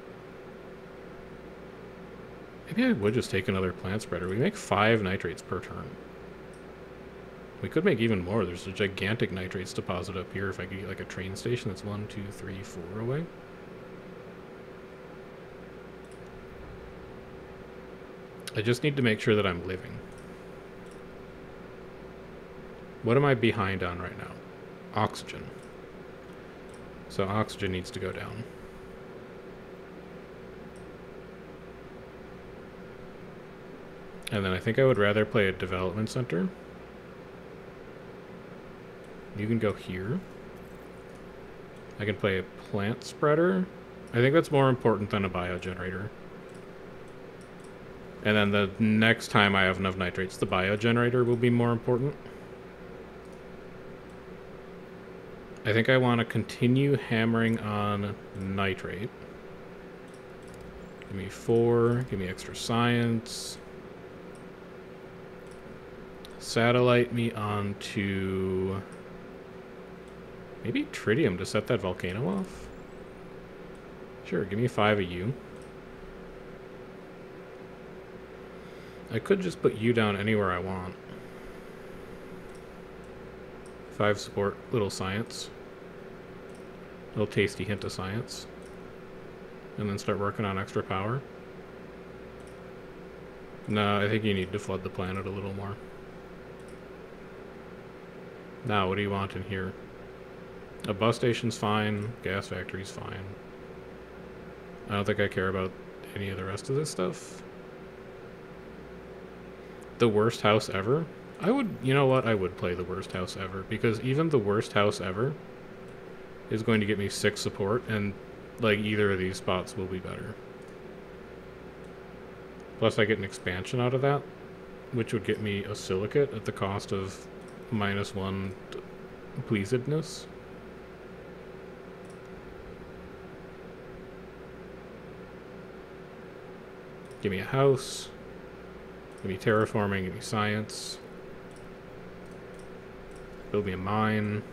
Maybe I would just take another plant spreader. We make five nitrates per turn. We could make even more. There's a gigantic nitrates deposit up here if I could get like a train station that's one, two, three, four away. I just need to make sure that I'm living. What am I behind on right now? Oxygen. So oxygen needs to go down. And then I think I would rather play a development center. You can go here. I can play a plant spreader. I think that's more important than a biogenerator. And then the next time I have enough nitrates, the biogenerator will be more important. I think I want to continue hammering on nitrate. Give me four. Give me extra science. Satellite me onto... Maybe tritium to set that volcano off? Sure, give me five of you. I could just put you down anywhere I want. Five support, little science. Little tasty hint of science. And then start working on extra power. No, I think you need to flood the planet a little more. Now, what do you want in here? A bus station's fine. Gas factory's fine. I don't think I care about any of the rest of this stuff. The worst house ever? I would, you know what? I would play the worst house ever because even the worst house ever is going to get me six support, and like either of these spots will be better. Plus, I get an expansion out of that, which would get me a silicate at the cost of minus one pleasedness. Give me a house. Give me terraforming. Give me science. Build me a mine.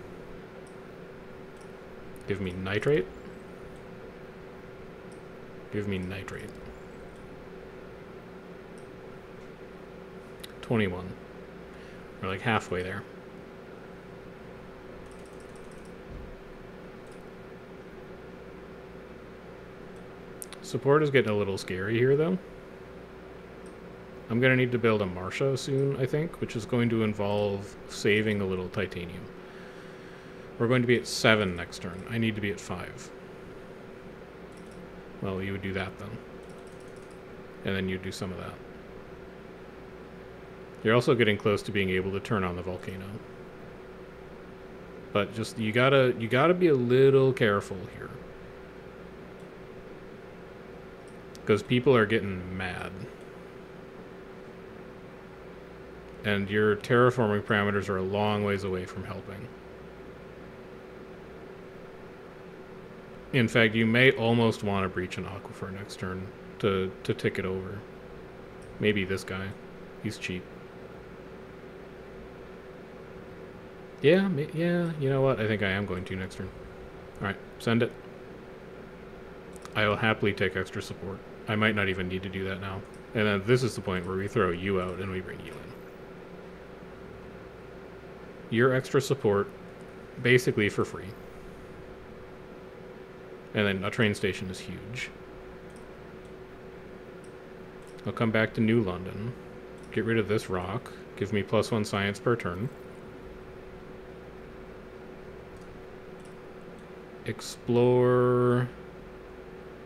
Give me nitrate. Give me nitrate. 21. We're like halfway there. Support is getting a little scary here, though. I'm going to need to build a Marsha soon, I think, which is going to involve saving a little titanium. We're going to be at 7 next turn. I need to be at 5. Well, you would do that then. And then you'd do some of that. You're also getting close to being able to turn on the volcano. But just you gotta you gotta be a little careful here. Because people are getting mad. And your terraforming parameters are a long ways away from helping. In fact, you may almost want to breach an aquifer next turn to, to tick it over. Maybe this guy. He's cheap. Yeah, yeah, you know what? I think I am going to next turn. Alright, send it. I will happily take extra support. I might not even need to do that now. And then this is the point where we throw you out and we bring you in. Your extra support, basically for free. And then a train station is huge. I'll come back to New London. Get rid of this rock. Give me plus one science per turn. Explore...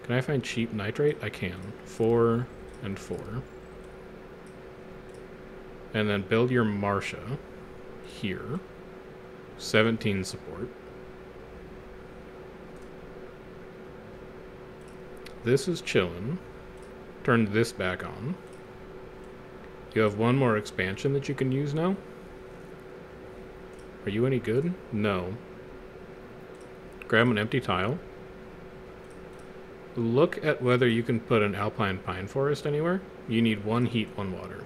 Can I find cheap nitrate? I can. Four and four. And then build your Marsha here. 17 support. This is chillin'. Turn this back on. You have one more expansion that you can use now. Are you any good? No. Grab an empty tile. Look at whether you can put an alpine pine forest anywhere. You need one heat, one water.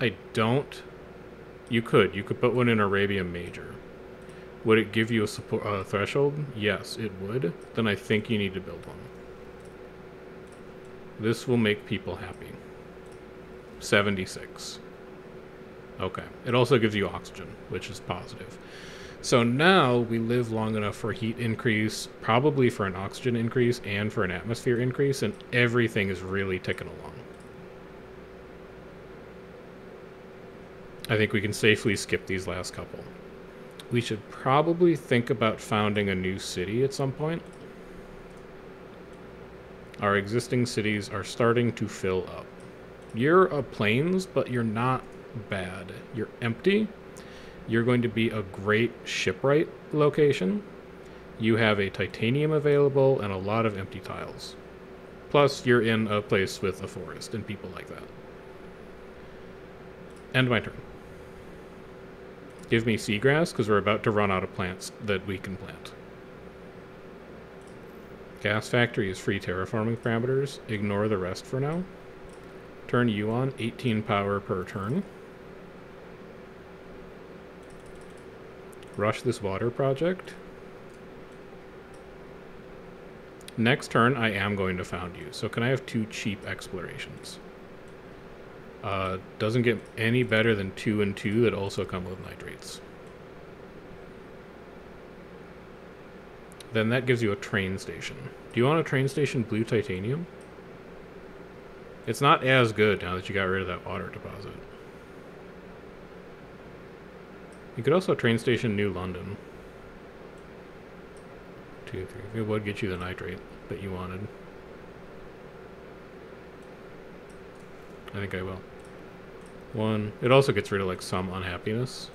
I don't. You could. You could put one in Arabia Major. Would it give you a support, uh, threshold? Yes, it would. Then I think you need to build one. This will make people happy. 76. Okay. It also gives you oxygen, which is positive. So now we live long enough for heat increase, probably for an oxygen increase and for an atmosphere increase, and everything is really ticking along. I think we can safely skip these last couple. We should probably think about founding a new city at some point. Our existing cities are starting to fill up. You're a plains, but you're not bad. You're empty, you're going to be a great shipwright location. You have a titanium available and a lot of empty tiles. Plus, you're in a place with a forest and people like that. End my turn. Give me seagrass, because we're about to run out of plants that we can plant. Gas factory is free terraforming parameters. Ignore the rest for now. Turn you on, 18 power per turn. rush this water project. Next turn, I am going to found you. So can I have two cheap explorations? Uh, doesn't get any better than two and two that also come with nitrates. Then that gives you a train station. Do you want a train station blue titanium? It's not as good now that you got rid of that water deposit. You could also train station New London. Two, three. It would get you the nitrate that you wanted. I think I will. One. It also gets rid of like some unhappiness.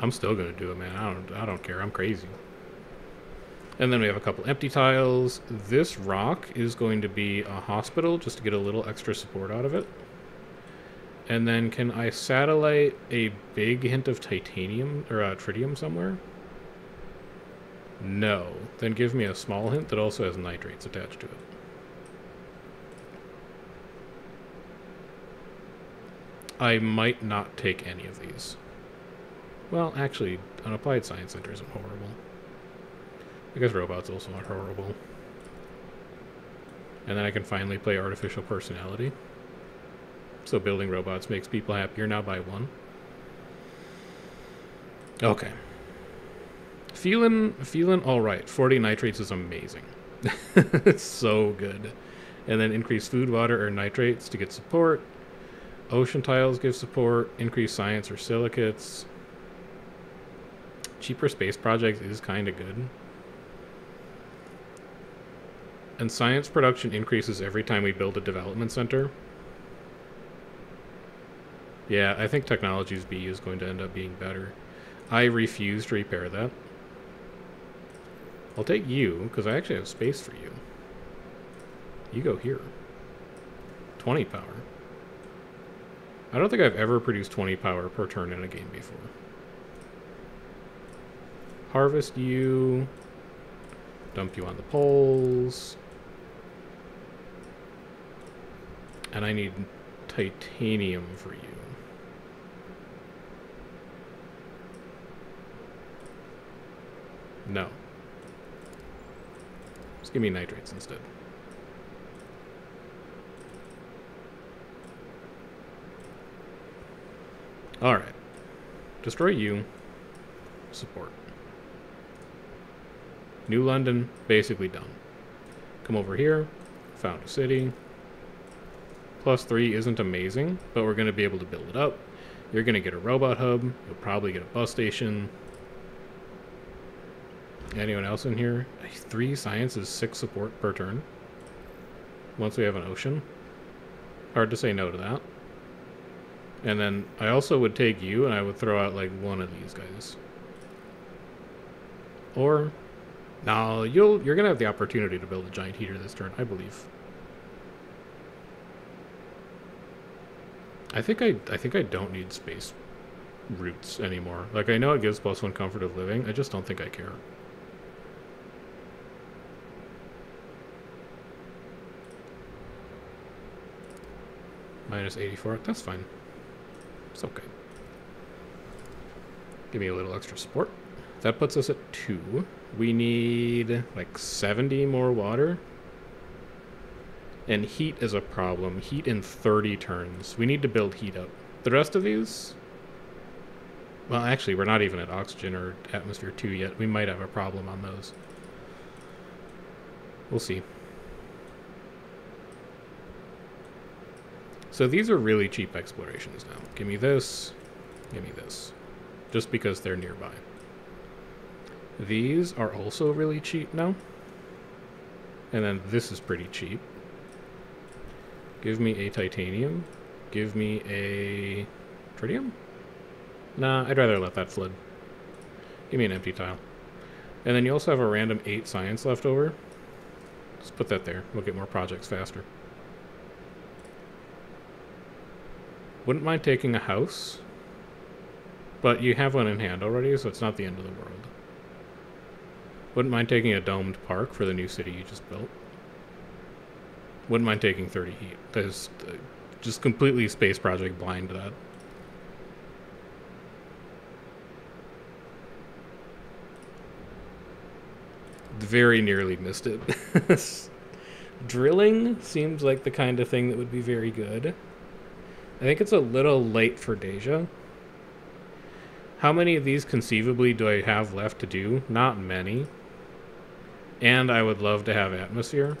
I'm still gonna do it, man. I don't I don't care. I'm crazy. And then we have a couple empty tiles. This rock is going to be a hospital just to get a little extra support out of it. And then can I satellite a big hint of titanium or uh, tritium somewhere? No. Then give me a small hint that also has nitrates attached to it. I might not take any of these. Well, actually, an applied science center isn't horrible. I guess robots also aren't horrible. And then I can finally play artificial personality. So building robots makes people happier now by one. Okay. Feeling feeling alright. 40 nitrates is amazing. it's so good. And then increase food, water, or nitrates to get support. Ocean tiles give support. Increase science or silicates. Cheaper space projects is kind of good. And science production increases every time we build a development center. Yeah, I think Technologies B is going to end up being better. I refuse to repair that. I'll take you, because I actually have space for you. You go here. 20 power. I don't think I've ever produced 20 power per turn in a game before. Harvest you. Dump you on the poles. And I need titanium for you. No. Just give me nitrates instead. Alright. Destroy you. Support. New London, basically done. Come over here. Found a city. Plus 3 isn't amazing, but we're going to be able to build it up. You're going to get a robot hub. You'll probably get a bus station. Anyone else in here? Three science is six support per turn. Once we have an ocean. Hard to say no to that. And then I also would take you and I would throw out like one of these guys. Or no, you'll you're gonna have the opportunity to build a giant heater this turn, I believe. I think I I think I don't need space roots anymore. Like I know it gives plus one comfort of living. I just don't think I care. Minus 84. That's fine. It's okay. Give me a little extra support. That puts us at 2. We need like 70 more water. And heat is a problem. Heat in 30 turns. We need to build heat up. The rest of these... Well, actually, we're not even at oxygen or atmosphere 2 yet. We might have a problem on those. We'll see. So these are really cheap explorations now. Give me this. Give me this. Just because they're nearby. These are also really cheap now. And then this is pretty cheap. Give me a titanium. Give me a tritium? Nah, I'd rather let that flood. Give me an empty tile. And then you also have a random 8 science left over. Just put that there. We'll get more projects faster. Wouldn't mind taking a house. But you have one in hand already, so it's not the end of the world. Wouldn't mind taking a domed park for the new city you just built. Wouldn't mind taking 30 heat. There's uh, just completely space project blind to that. Very nearly missed it. Drilling seems like the kind of thing that would be very good. I think it's a little late for Deja. How many of these conceivably do I have left to do? Not many. And I would love to have atmosphere.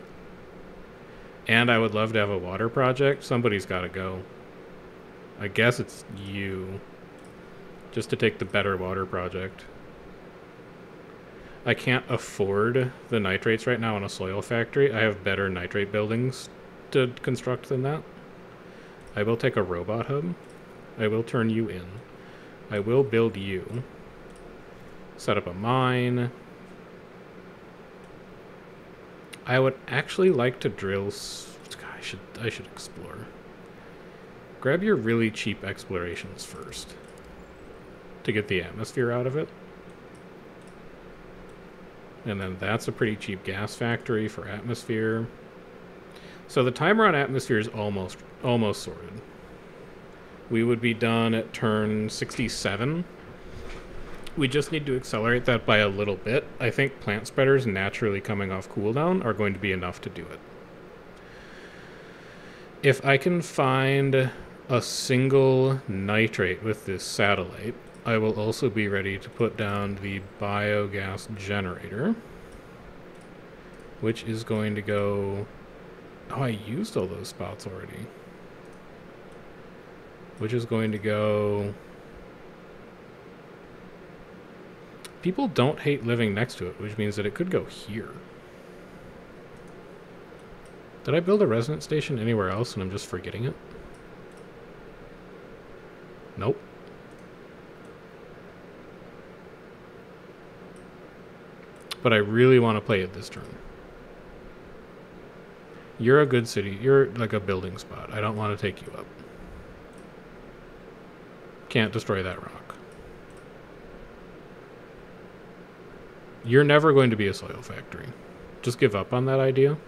And I would love to have a water project. Somebody's got to go. I guess it's you. Just to take the better water project. I can't afford the nitrates right now in a soil factory. I have better nitrate buildings to construct than that. I will take a robot hub. I will turn you in. I will build you. Set up a mine. I would actually like to drill. I should I should explore. Grab your really cheap explorations first to get the atmosphere out of it. And then that's a pretty cheap gas factory for atmosphere. So the timer on atmosphere is almost almost sorted. We would be done at turn 67. We just need to accelerate that by a little bit. I think plant spreaders naturally coming off cooldown are going to be enough to do it. If I can find a single nitrate with this satellite, I will also be ready to put down the biogas generator, which is going to go. Oh, I used all those spots already. Which is going to go. People don't hate living next to it, which means that it could go here. Did I build a resonance station anywhere else and I'm just forgetting it? Nope. But I really want to play it this turn. You're a good city. You're like a building spot. I don't want to take you up. Can't destroy that rock. You're never going to be a soil factory. Just give up on that idea.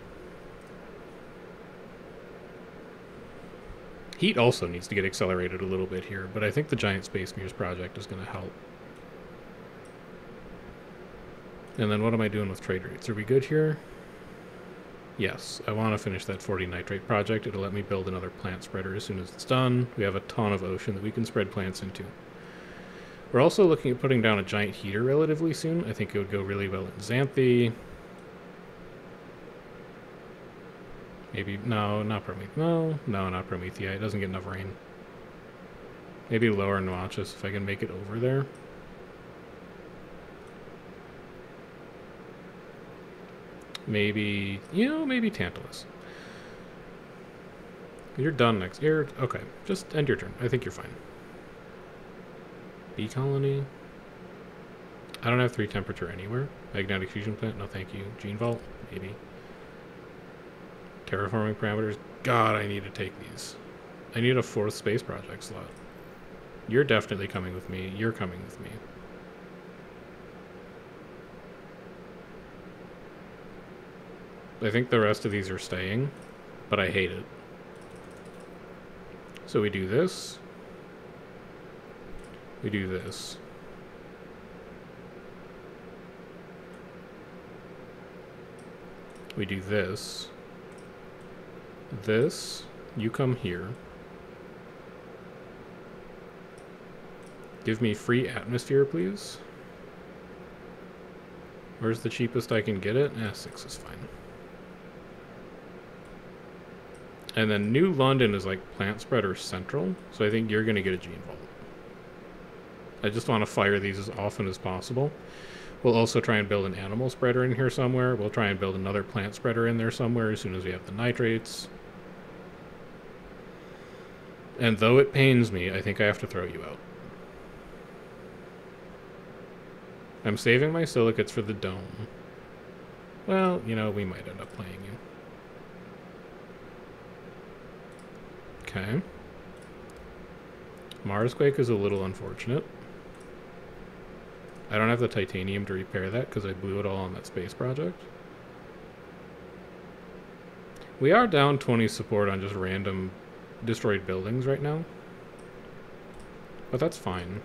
Heat also needs to get accelerated a little bit here, but I think the Giant Space Mirrors project is going to help. And then what am I doing with trade rates? Are we good here? Yes, I want to finish that 40 nitrate project. It'll let me build another plant spreader as soon as it's done. We have a ton of ocean that we can spread plants into. We're also looking at putting down a giant heater relatively soon. I think it would go really well in Xanthe. Maybe, no, not Prometheus. No, no, not Promethea. It doesn't get enough rain. Maybe lower Noachis if I can make it over there. Maybe, you know, maybe Tantalus. You're done next. You're, okay, just end your turn. I think you're fine. Bee colony. I don't have three temperature anywhere. Magnetic fusion plant, no thank you. Gene vault, maybe. Terraforming parameters. God, I need to take these. I need a fourth space project slot. You're definitely coming with me. You're coming with me. I think the rest of these are staying, but I hate it. So we do this. We do this. We do this. This. You come here. Give me free atmosphere, please. Where's the cheapest I can get it? Eh, six is fine. And then New London is like Plant Spreader Central, so I think you're going to get a Gene Vault. I just want to fire these as often as possible. We'll also try and build an animal spreader in here somewhere. We'll try and build another plant spreader in there somewhere as soon as we have the nitrates. And though it pains me, I think I have to throw you out. I'm saving my silicates for the dome. Well, you know, we might end up playing you. Okay. Marsquake is a little unfortunate. I don't have the titanium to repair that because I blew it all on that space project. We are down 20 support on just random destroyed buildings right now. But that's fine.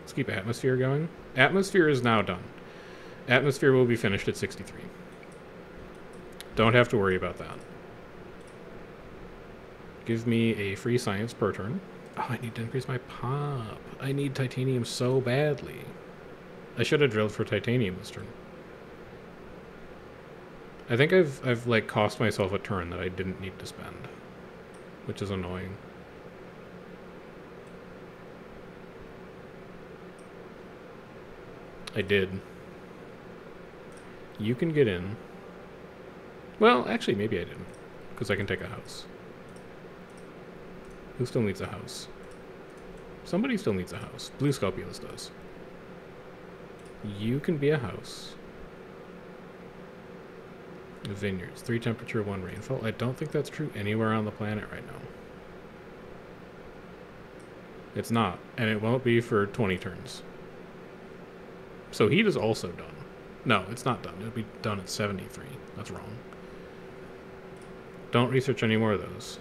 Let's keep atmosphere going. Atmosphere is now done. Atmosphere will be finished at 63. Don't have to worry about that. Give me a free science per turn. Oh, I need to increase my pop. I need titanium so badly. I should have drilled for titanium this turn. I think I've I've like cost myself a turn that I didn't need to spend, which is annoying. I did. You can get in. Well, actually, maybe I didn't. because I can take a house. Who still needs a house? Somebody still needs a house. Blue Scopulus does. You can be a house. Vineyards. Three temperature, one rainfall. I don't think that's true anywhere on the planet right now. It's not. And it won't be for 20 turns. So heat is also done. No, it's not done. It'll be done at 73. That's wrong. Don't research any more of those.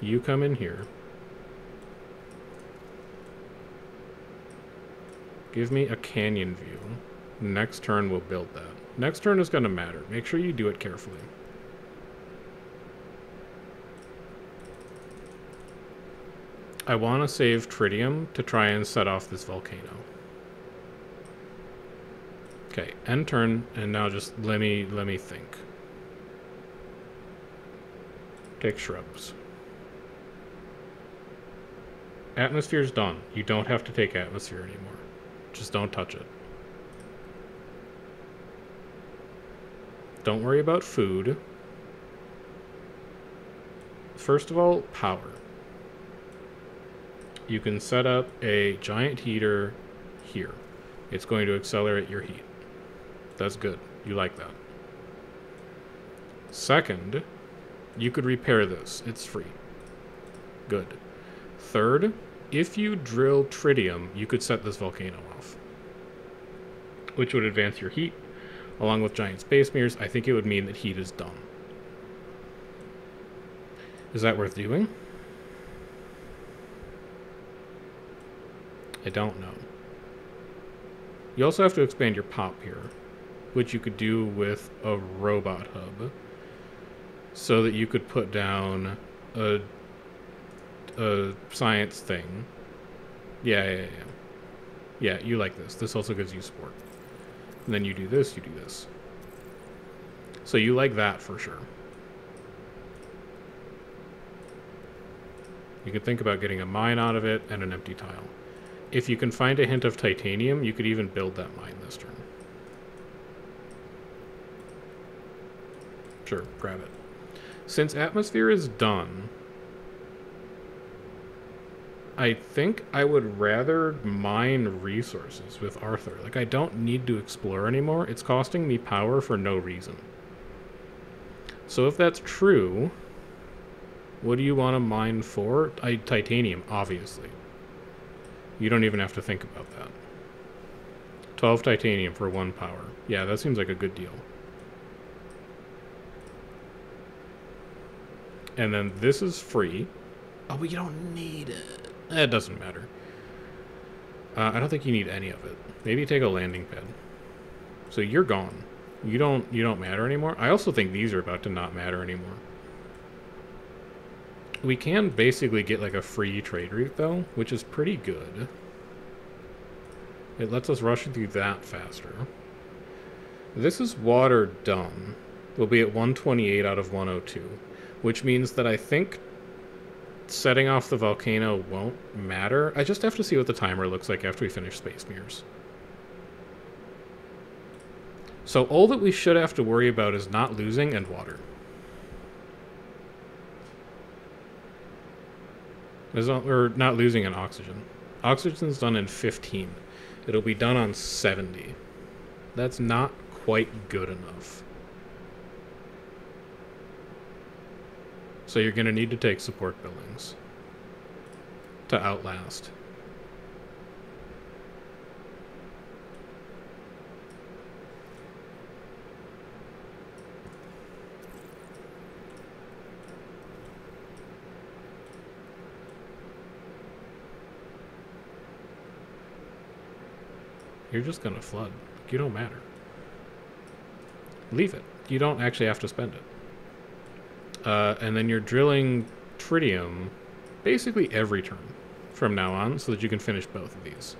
You come in here. Give me a canyon view. Next turn we'll build that. Next turn is going to matter. Make sure you do it carefully. I want to save tritium to try and set off this volcano. Okay, end turn, and now just let me let me think. Take shrubs. Atmosphere's done. You don't have to take atmosphere anymore. Just don't touch it. Don't worry about food. First of all, power. You can set up a giant heater here. It's going to accelerate your heat. That's good. You like that. Second, you could repair this. It's free. Good. Third, if you drill tritium, you could set this volcano off, which would advance your heat. Along with giant space mirrors, I think it would mean that heat is done. Is that worth doing? I don't know. You also have to expand your pop here, which you could do with a robot hub, so that you could put down a a science thing. Yeah, yeah, yeah. Yeah, you like this. This also gives you support. And then you do this, you do this. So you like that for sure. You could think about getting a mine out of it and an empty tile. If you can find a hint of titanium, you could even build that mine this turn. Sure, grab it. Since atmosphere is done, I think I would rather mine resources with Arthur. Like, I don't need to explore anymore. It's costing me power for no reason. So if that's true, what do you want to mine for? I, titanium, obviously. You don't even have to think about that. 12 titanium for one power. Yeah, that seems like a good deal. And then this is free. Oh, we don't need it. It doesn't matter. Uh, I don't think you need any of it. Maybe take a landing pad. So you're gone. You don't you don't matter anymore. I also think these are about to not matter anymore. We can basically get like a free trade route though, which is pretty good. It lets us rush through that faster. This is water done. We'll be at 128 out of 102, which means that I think setting off the volcano won't matter. I just have to see what the timer looks like after we finish Space Mirrors. So all that we should have to worry about is not losing and water. or not losing an oxygen. Oxygen's done in 15. It'll be done on 70. That's not quite good enough. So you're going to need to take support buildings to outlast. You're just going to flood. You don't matter. Leave it. You don't actually have to spend it. Uh, and then you're drilling tritium basically every turn from now on so that you can finish both of these.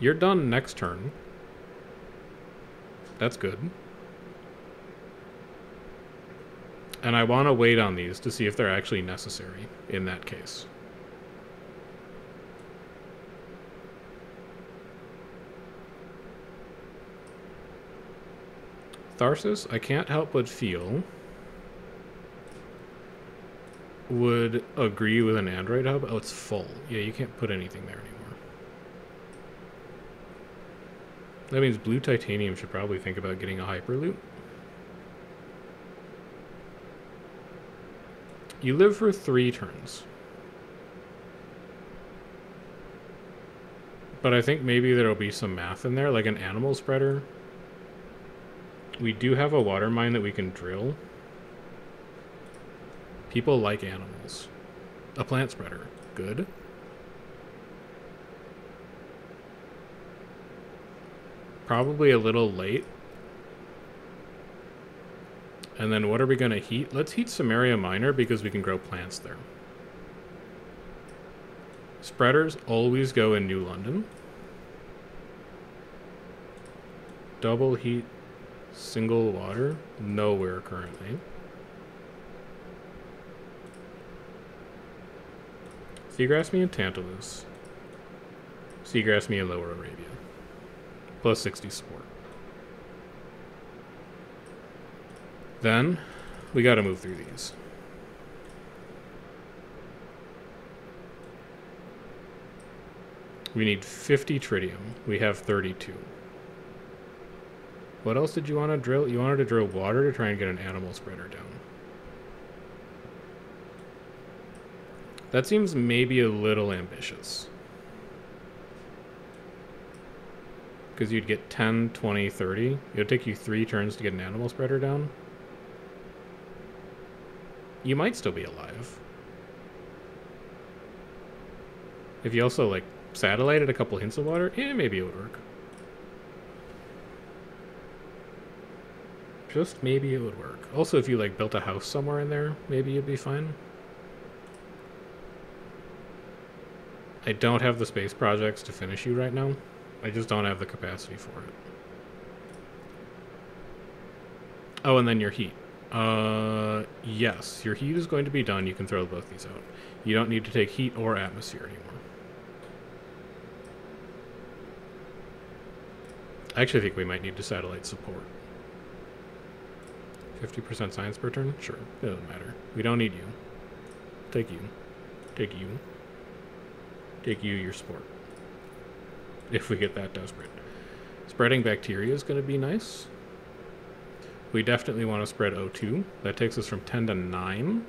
You're done next turn. That's good. And I want to wait on these to see if they're actually necessary in that case. Tharsis, I can't help but feel would agree with an Android hub. Oh, it's full. Yeah, you can't put anything there anymore. That means Blue Titanium should probably think about getting a Hyperloop. You live for three turns. But I think maybe there'll be some math in there, like an animal spreader. We do have a water mine that we can drill. People like animals. A plant spreader. Good. Probably a little late. And then what are we going to heat? Let's heat Samaria Minor because we can grow plants there. Spreaders always go in New London. Double heat, single water, nowhere currently. Seagrass me and Tantalus. Seagrass me and Lower Arabia. Plus 60 support. Then, we gotta move through these. We need 50 tritium. We have 32. What else did you want to drill? You wanted to drill water to try and get an animal spreader down. That seems maybe a little ambitious. Because you'd get 10, 20, 30. It would take you three turns to get an animal spreader down. You might still be alive. If you also, like, satellited a couple hints of water, eh, maybe it would work. Just maybe it would work. Also, if you, like, built a house somewhere in there, maybe you'd be fine. I don't have the space projects to finish you right now. I just don't have the capacity for it. Oh, and then your heat. Uh, yes, your heat is going to be done. You can throw both these out. You don't need to take heat or atmosphere anymore. I actually think we might need to satellite support. 50% science per turn? Sure, it doesn't matter. We don't need you. Take you. Take you. Take you your support. If we get that desperate. Spreading bacteria is going to be nice. We definitely want to spread O2. That takes us from 10 to 9.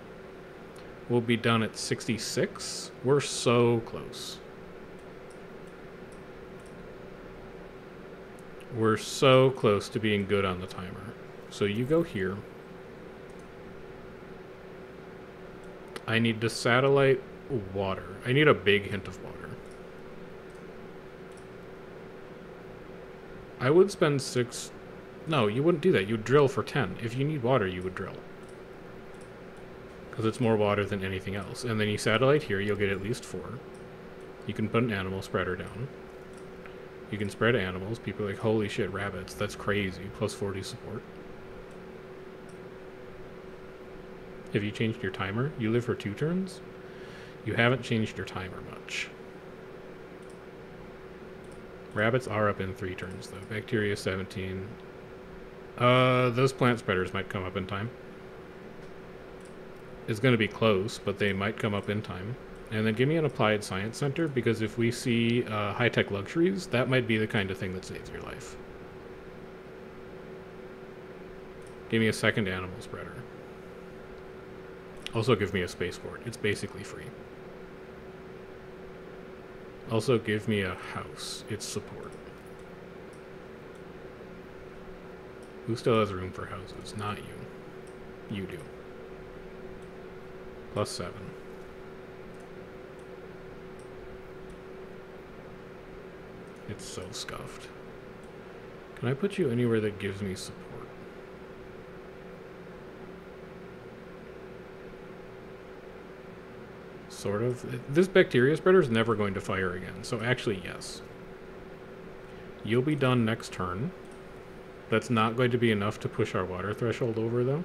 We'll be done at 66. We're so close. We're so close to being good on the timer. So you go here. I need to satellite water. I need a big hint of water. I would spend six... No, you wouldn't do that. You'd drill for 10. If you need water, you would drill. Because it's more water than anything else. And then you satellite here, you'll get at least four. You can put an animal spreader down. You can spread animals. People are like, holy shit, rabbits. That's crazy. Plus 40 support. Have you changed your timer? You live for two turns? You haven't changed your timer much. Rabbits are up in three turns, though. Bacteria 17. Uh, those plant spreaders might come up in time. It's going to be close, but they might come up in time. And then give me an applied science center, because if we see uh, high-tech luxuries, that might be the kind of thing that saves your life. Give me a second animal spreader. Also give me a spaceport. It's basically free. Also give me a house. It's support. Who still has room for houses? Not you. You do. Plus seven. It's so scuffed. Can I put you anywhere that gives me support? Sort of. This bacteria spreader is never going to fire again, so actually, yes. You'll be done next turn. That's not going to be enough to push our water threshold over, though.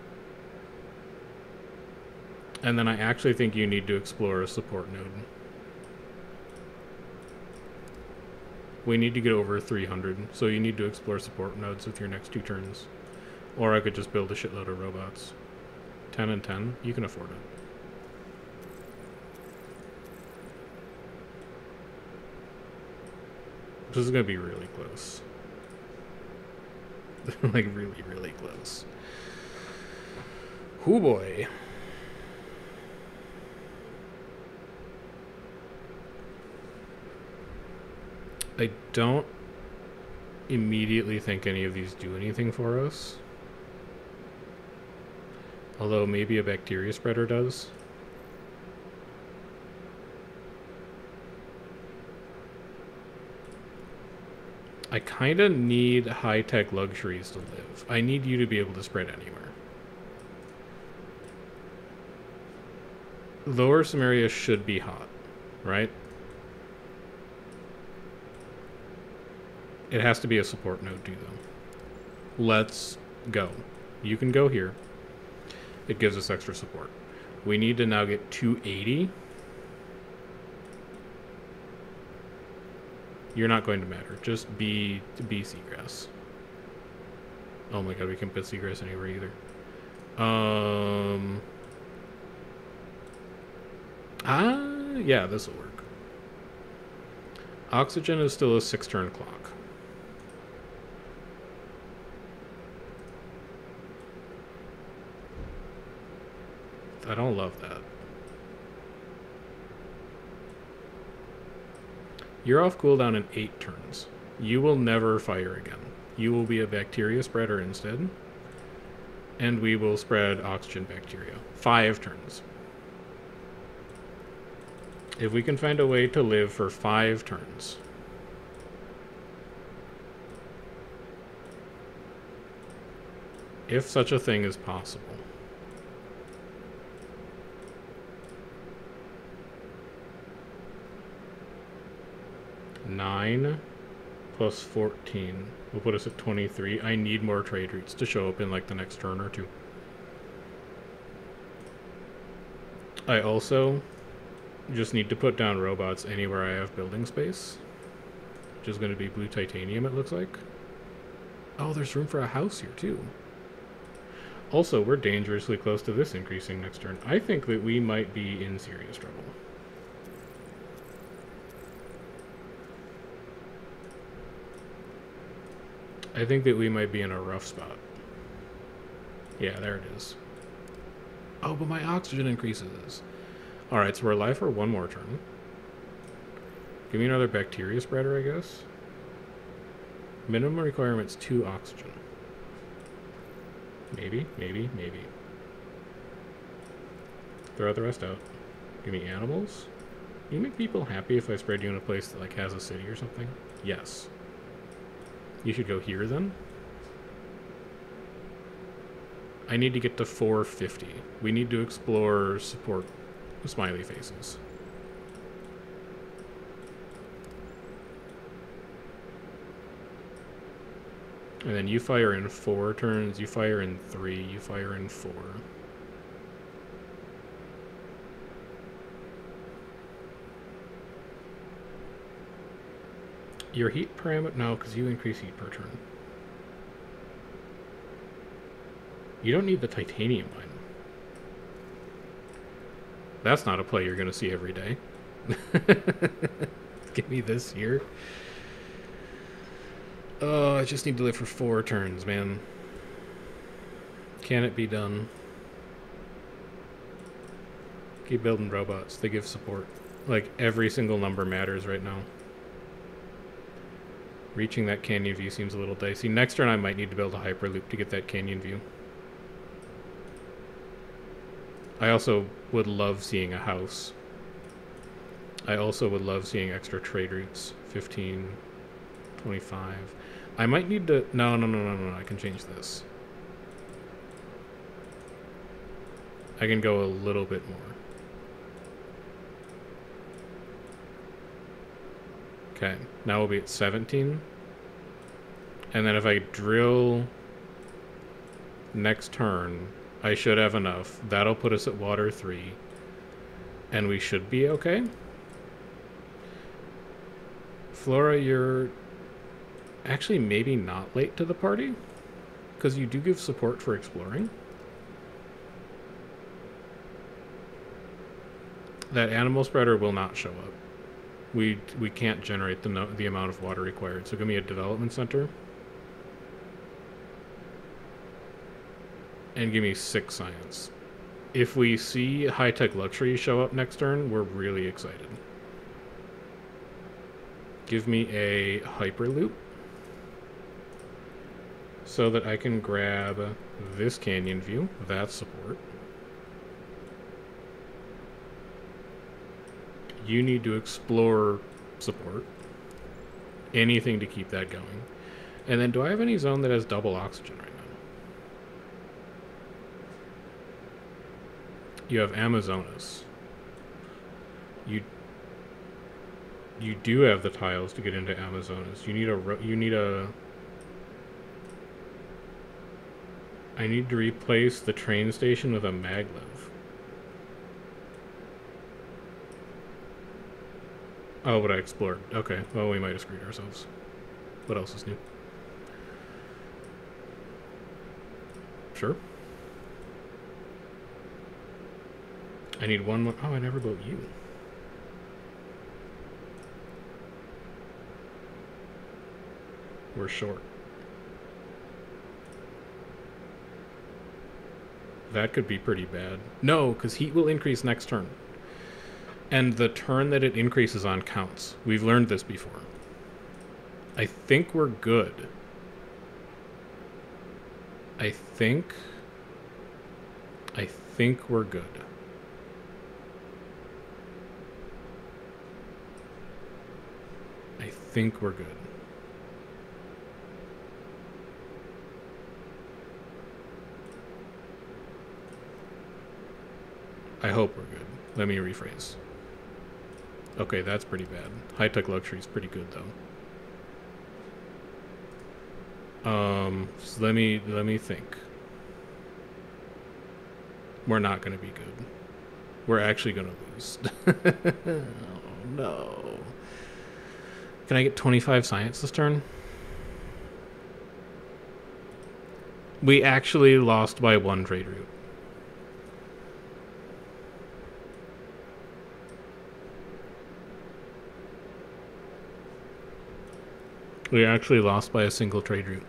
And then I actually think you need to explore a support node. We need to get over 300, so you need to explore support nodes with your next two turns. Or I could just build a shitload of robots. 10 and 10, you can afford it. This is gonna be really close. like really, really close. Whoo boy. I don't immediately think any of these do anything for us. Although maybe a bacteria spreader does. I kind of need high-tech luxuries to live. I need you to be able to spread anywhere. Lower Samaria should be hot, right? It has to be a support node too, though. Let's go. You can go here. It gives us extra support. We need to now get 280. You're not going to matter. Just be be seagrass. Oh my god, we can't put seagrass anywhere either. Um. Ah, yeah, this will work. Oxygen is still a six turn clock. I don't love that. You're off cooldown in 8 turns. You will never fire again. You will be a bacteria spreader instead. And we will spread oxygen bacteria. 5 turns. If we can find a way to live for 5 turns. If such a thing is possible. Nine plus 14 will put us at 23. I need more trade routes to show up in like the next turn or two. I also just need to put down robots anywhere I have building space. Which is going to be blue titanium, it looks like. Oh, there's room for a house here, too. Also, we're dangerously close to this increasing next turn. I think that we might be in serious trouble. I think that we might be in a rough spot. Yeah, there it is. Oh, but my oxygen increases. Alright, so we're alive for one more turn. Give me another bacteria spreader, I guess. Minimum requirement's two oxygen. Maybe, maybe, maybe. Throw the rest out. Give me animals. You make people happy if I spread you in a place that like has a city or something? Yes. You should go here then. I need to get to 450. We need to explore support smiley faces. And then you fire in four turns, you fire in three, you fire in four. Your heat parameter? No, because you increase heat per turn. You don't need the titanium mine. That's not a play you're going to see every day. Give me this here. Oh, I just need to live for four turns, man. Can it be done? Keep building robots. They give support. Like, every single number matters right now. Reaching that canyon view seems a little dicey. Next turn I might need to build a hyperloop to get that canyon view. I also would love seeing a house. I also would love seeing extra trade routes. 15, 25. I might need to... No, no, no, no, no, I can change this. I can go a little bit more. Okay, now we'll be at 17. And then if I drill next turn, I should have enough. That'll put us at water 3. And we should be okay. Flora, you're actually maybe not late to the party. because you do give support for exploring. That animal spreader will not show up. We we can't generate the no, the amount of water required. So give me a development center. And give me six science. If we see high tech luxury show up next turn, we're really excited. Give me a hyperloop so that I can grab this canyon view, that support. You need to explore support. Anything to keep that going. And then do I have any zone that has double oxygen right now? You have Amazonis. You you do have the tiles to get into Amazonis. You need a you need a I need to replace the train station with a maglev. Oh, but I explored. Okay, well we might have screwed ourselves. What else is new? Sure. I need one more. Oh, I never built you. We're short. That could be pretty bad. No, because heat will increase next turn. And the turn that it increases on counts. We've learned this before. I think we're good. I think... I think we're good. I think we're good. I hope we're good. Let me rephrase. Okay, that's pretty bad. High-tech luxury is pretty good though. Um, so let me let me think. We're not going to be good. We're actually going to lose. oh no. Can I get 25 science this turn? We actually lost by one trade route. We actually lost by a single trade route.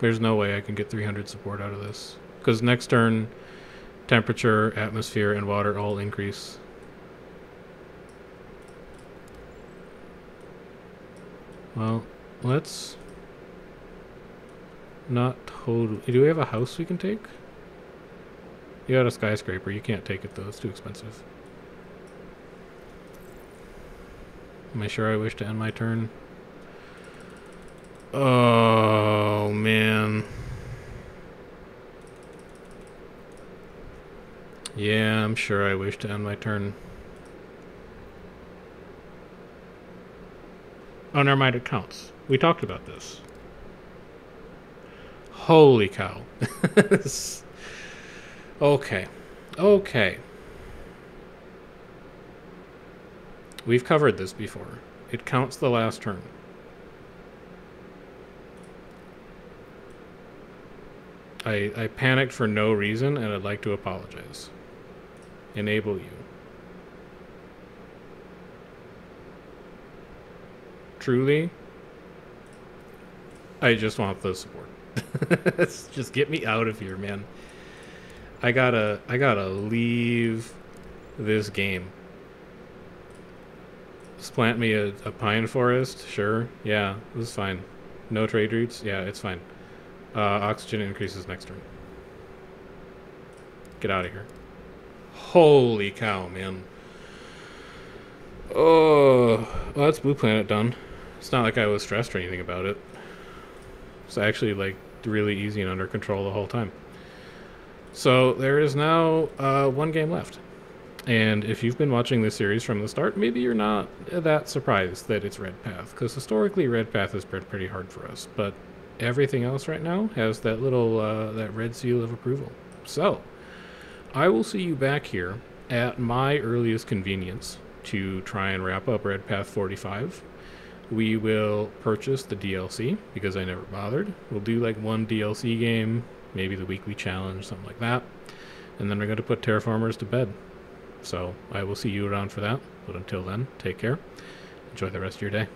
There's no way I can get 300 support out of this. Because next turn, temperature, atmosphere, and water all increase. Well, let's not totally... Do we have a house we can take? You got a skyscraper. You can't take it, though. It's too expensive. Am I sure I wish to end my turn? Oh, man. Yeah, I'm sure I wish to end my turn. Oh, never mind, it counts. We talked about this. Holy cow. okay. Okay. We've covered this before. It counts the last turn. I, I panicked for no reason, and I'd like to apologize. Enable you. Truly, I just want the support. just get me out of here, man. I gotta, I gotta leave this game. Plant me a, a pine forest, sure. Yeah, this is fine. No trade routes? Yeah, it's fine. Uh, oxygen increases next turn. Get out of here. Holy cow, man. Oh, well, that's Blue Planet done. It's not like I was stressed or anything about it. It's actually, like, really easy and under control the whole time. So, there is now uh, one game left. And if you've been watching this series from the start, maybe you're not that surprised that it's Red Path, because historically Red Path has been pretty hard for us. But everything else right now has that little uh, that red seal of approval. So I will see you back here at my earliest convenience to try and wrap up Red Path 45. we will purchase the DLC because I never bothered. We'll do like one DLC game, maybe the weekly challenge, something like that. And then we're going to put Terraformers to bed. So I will see you around for that. But until then, take care. Enjoy the rest of your day.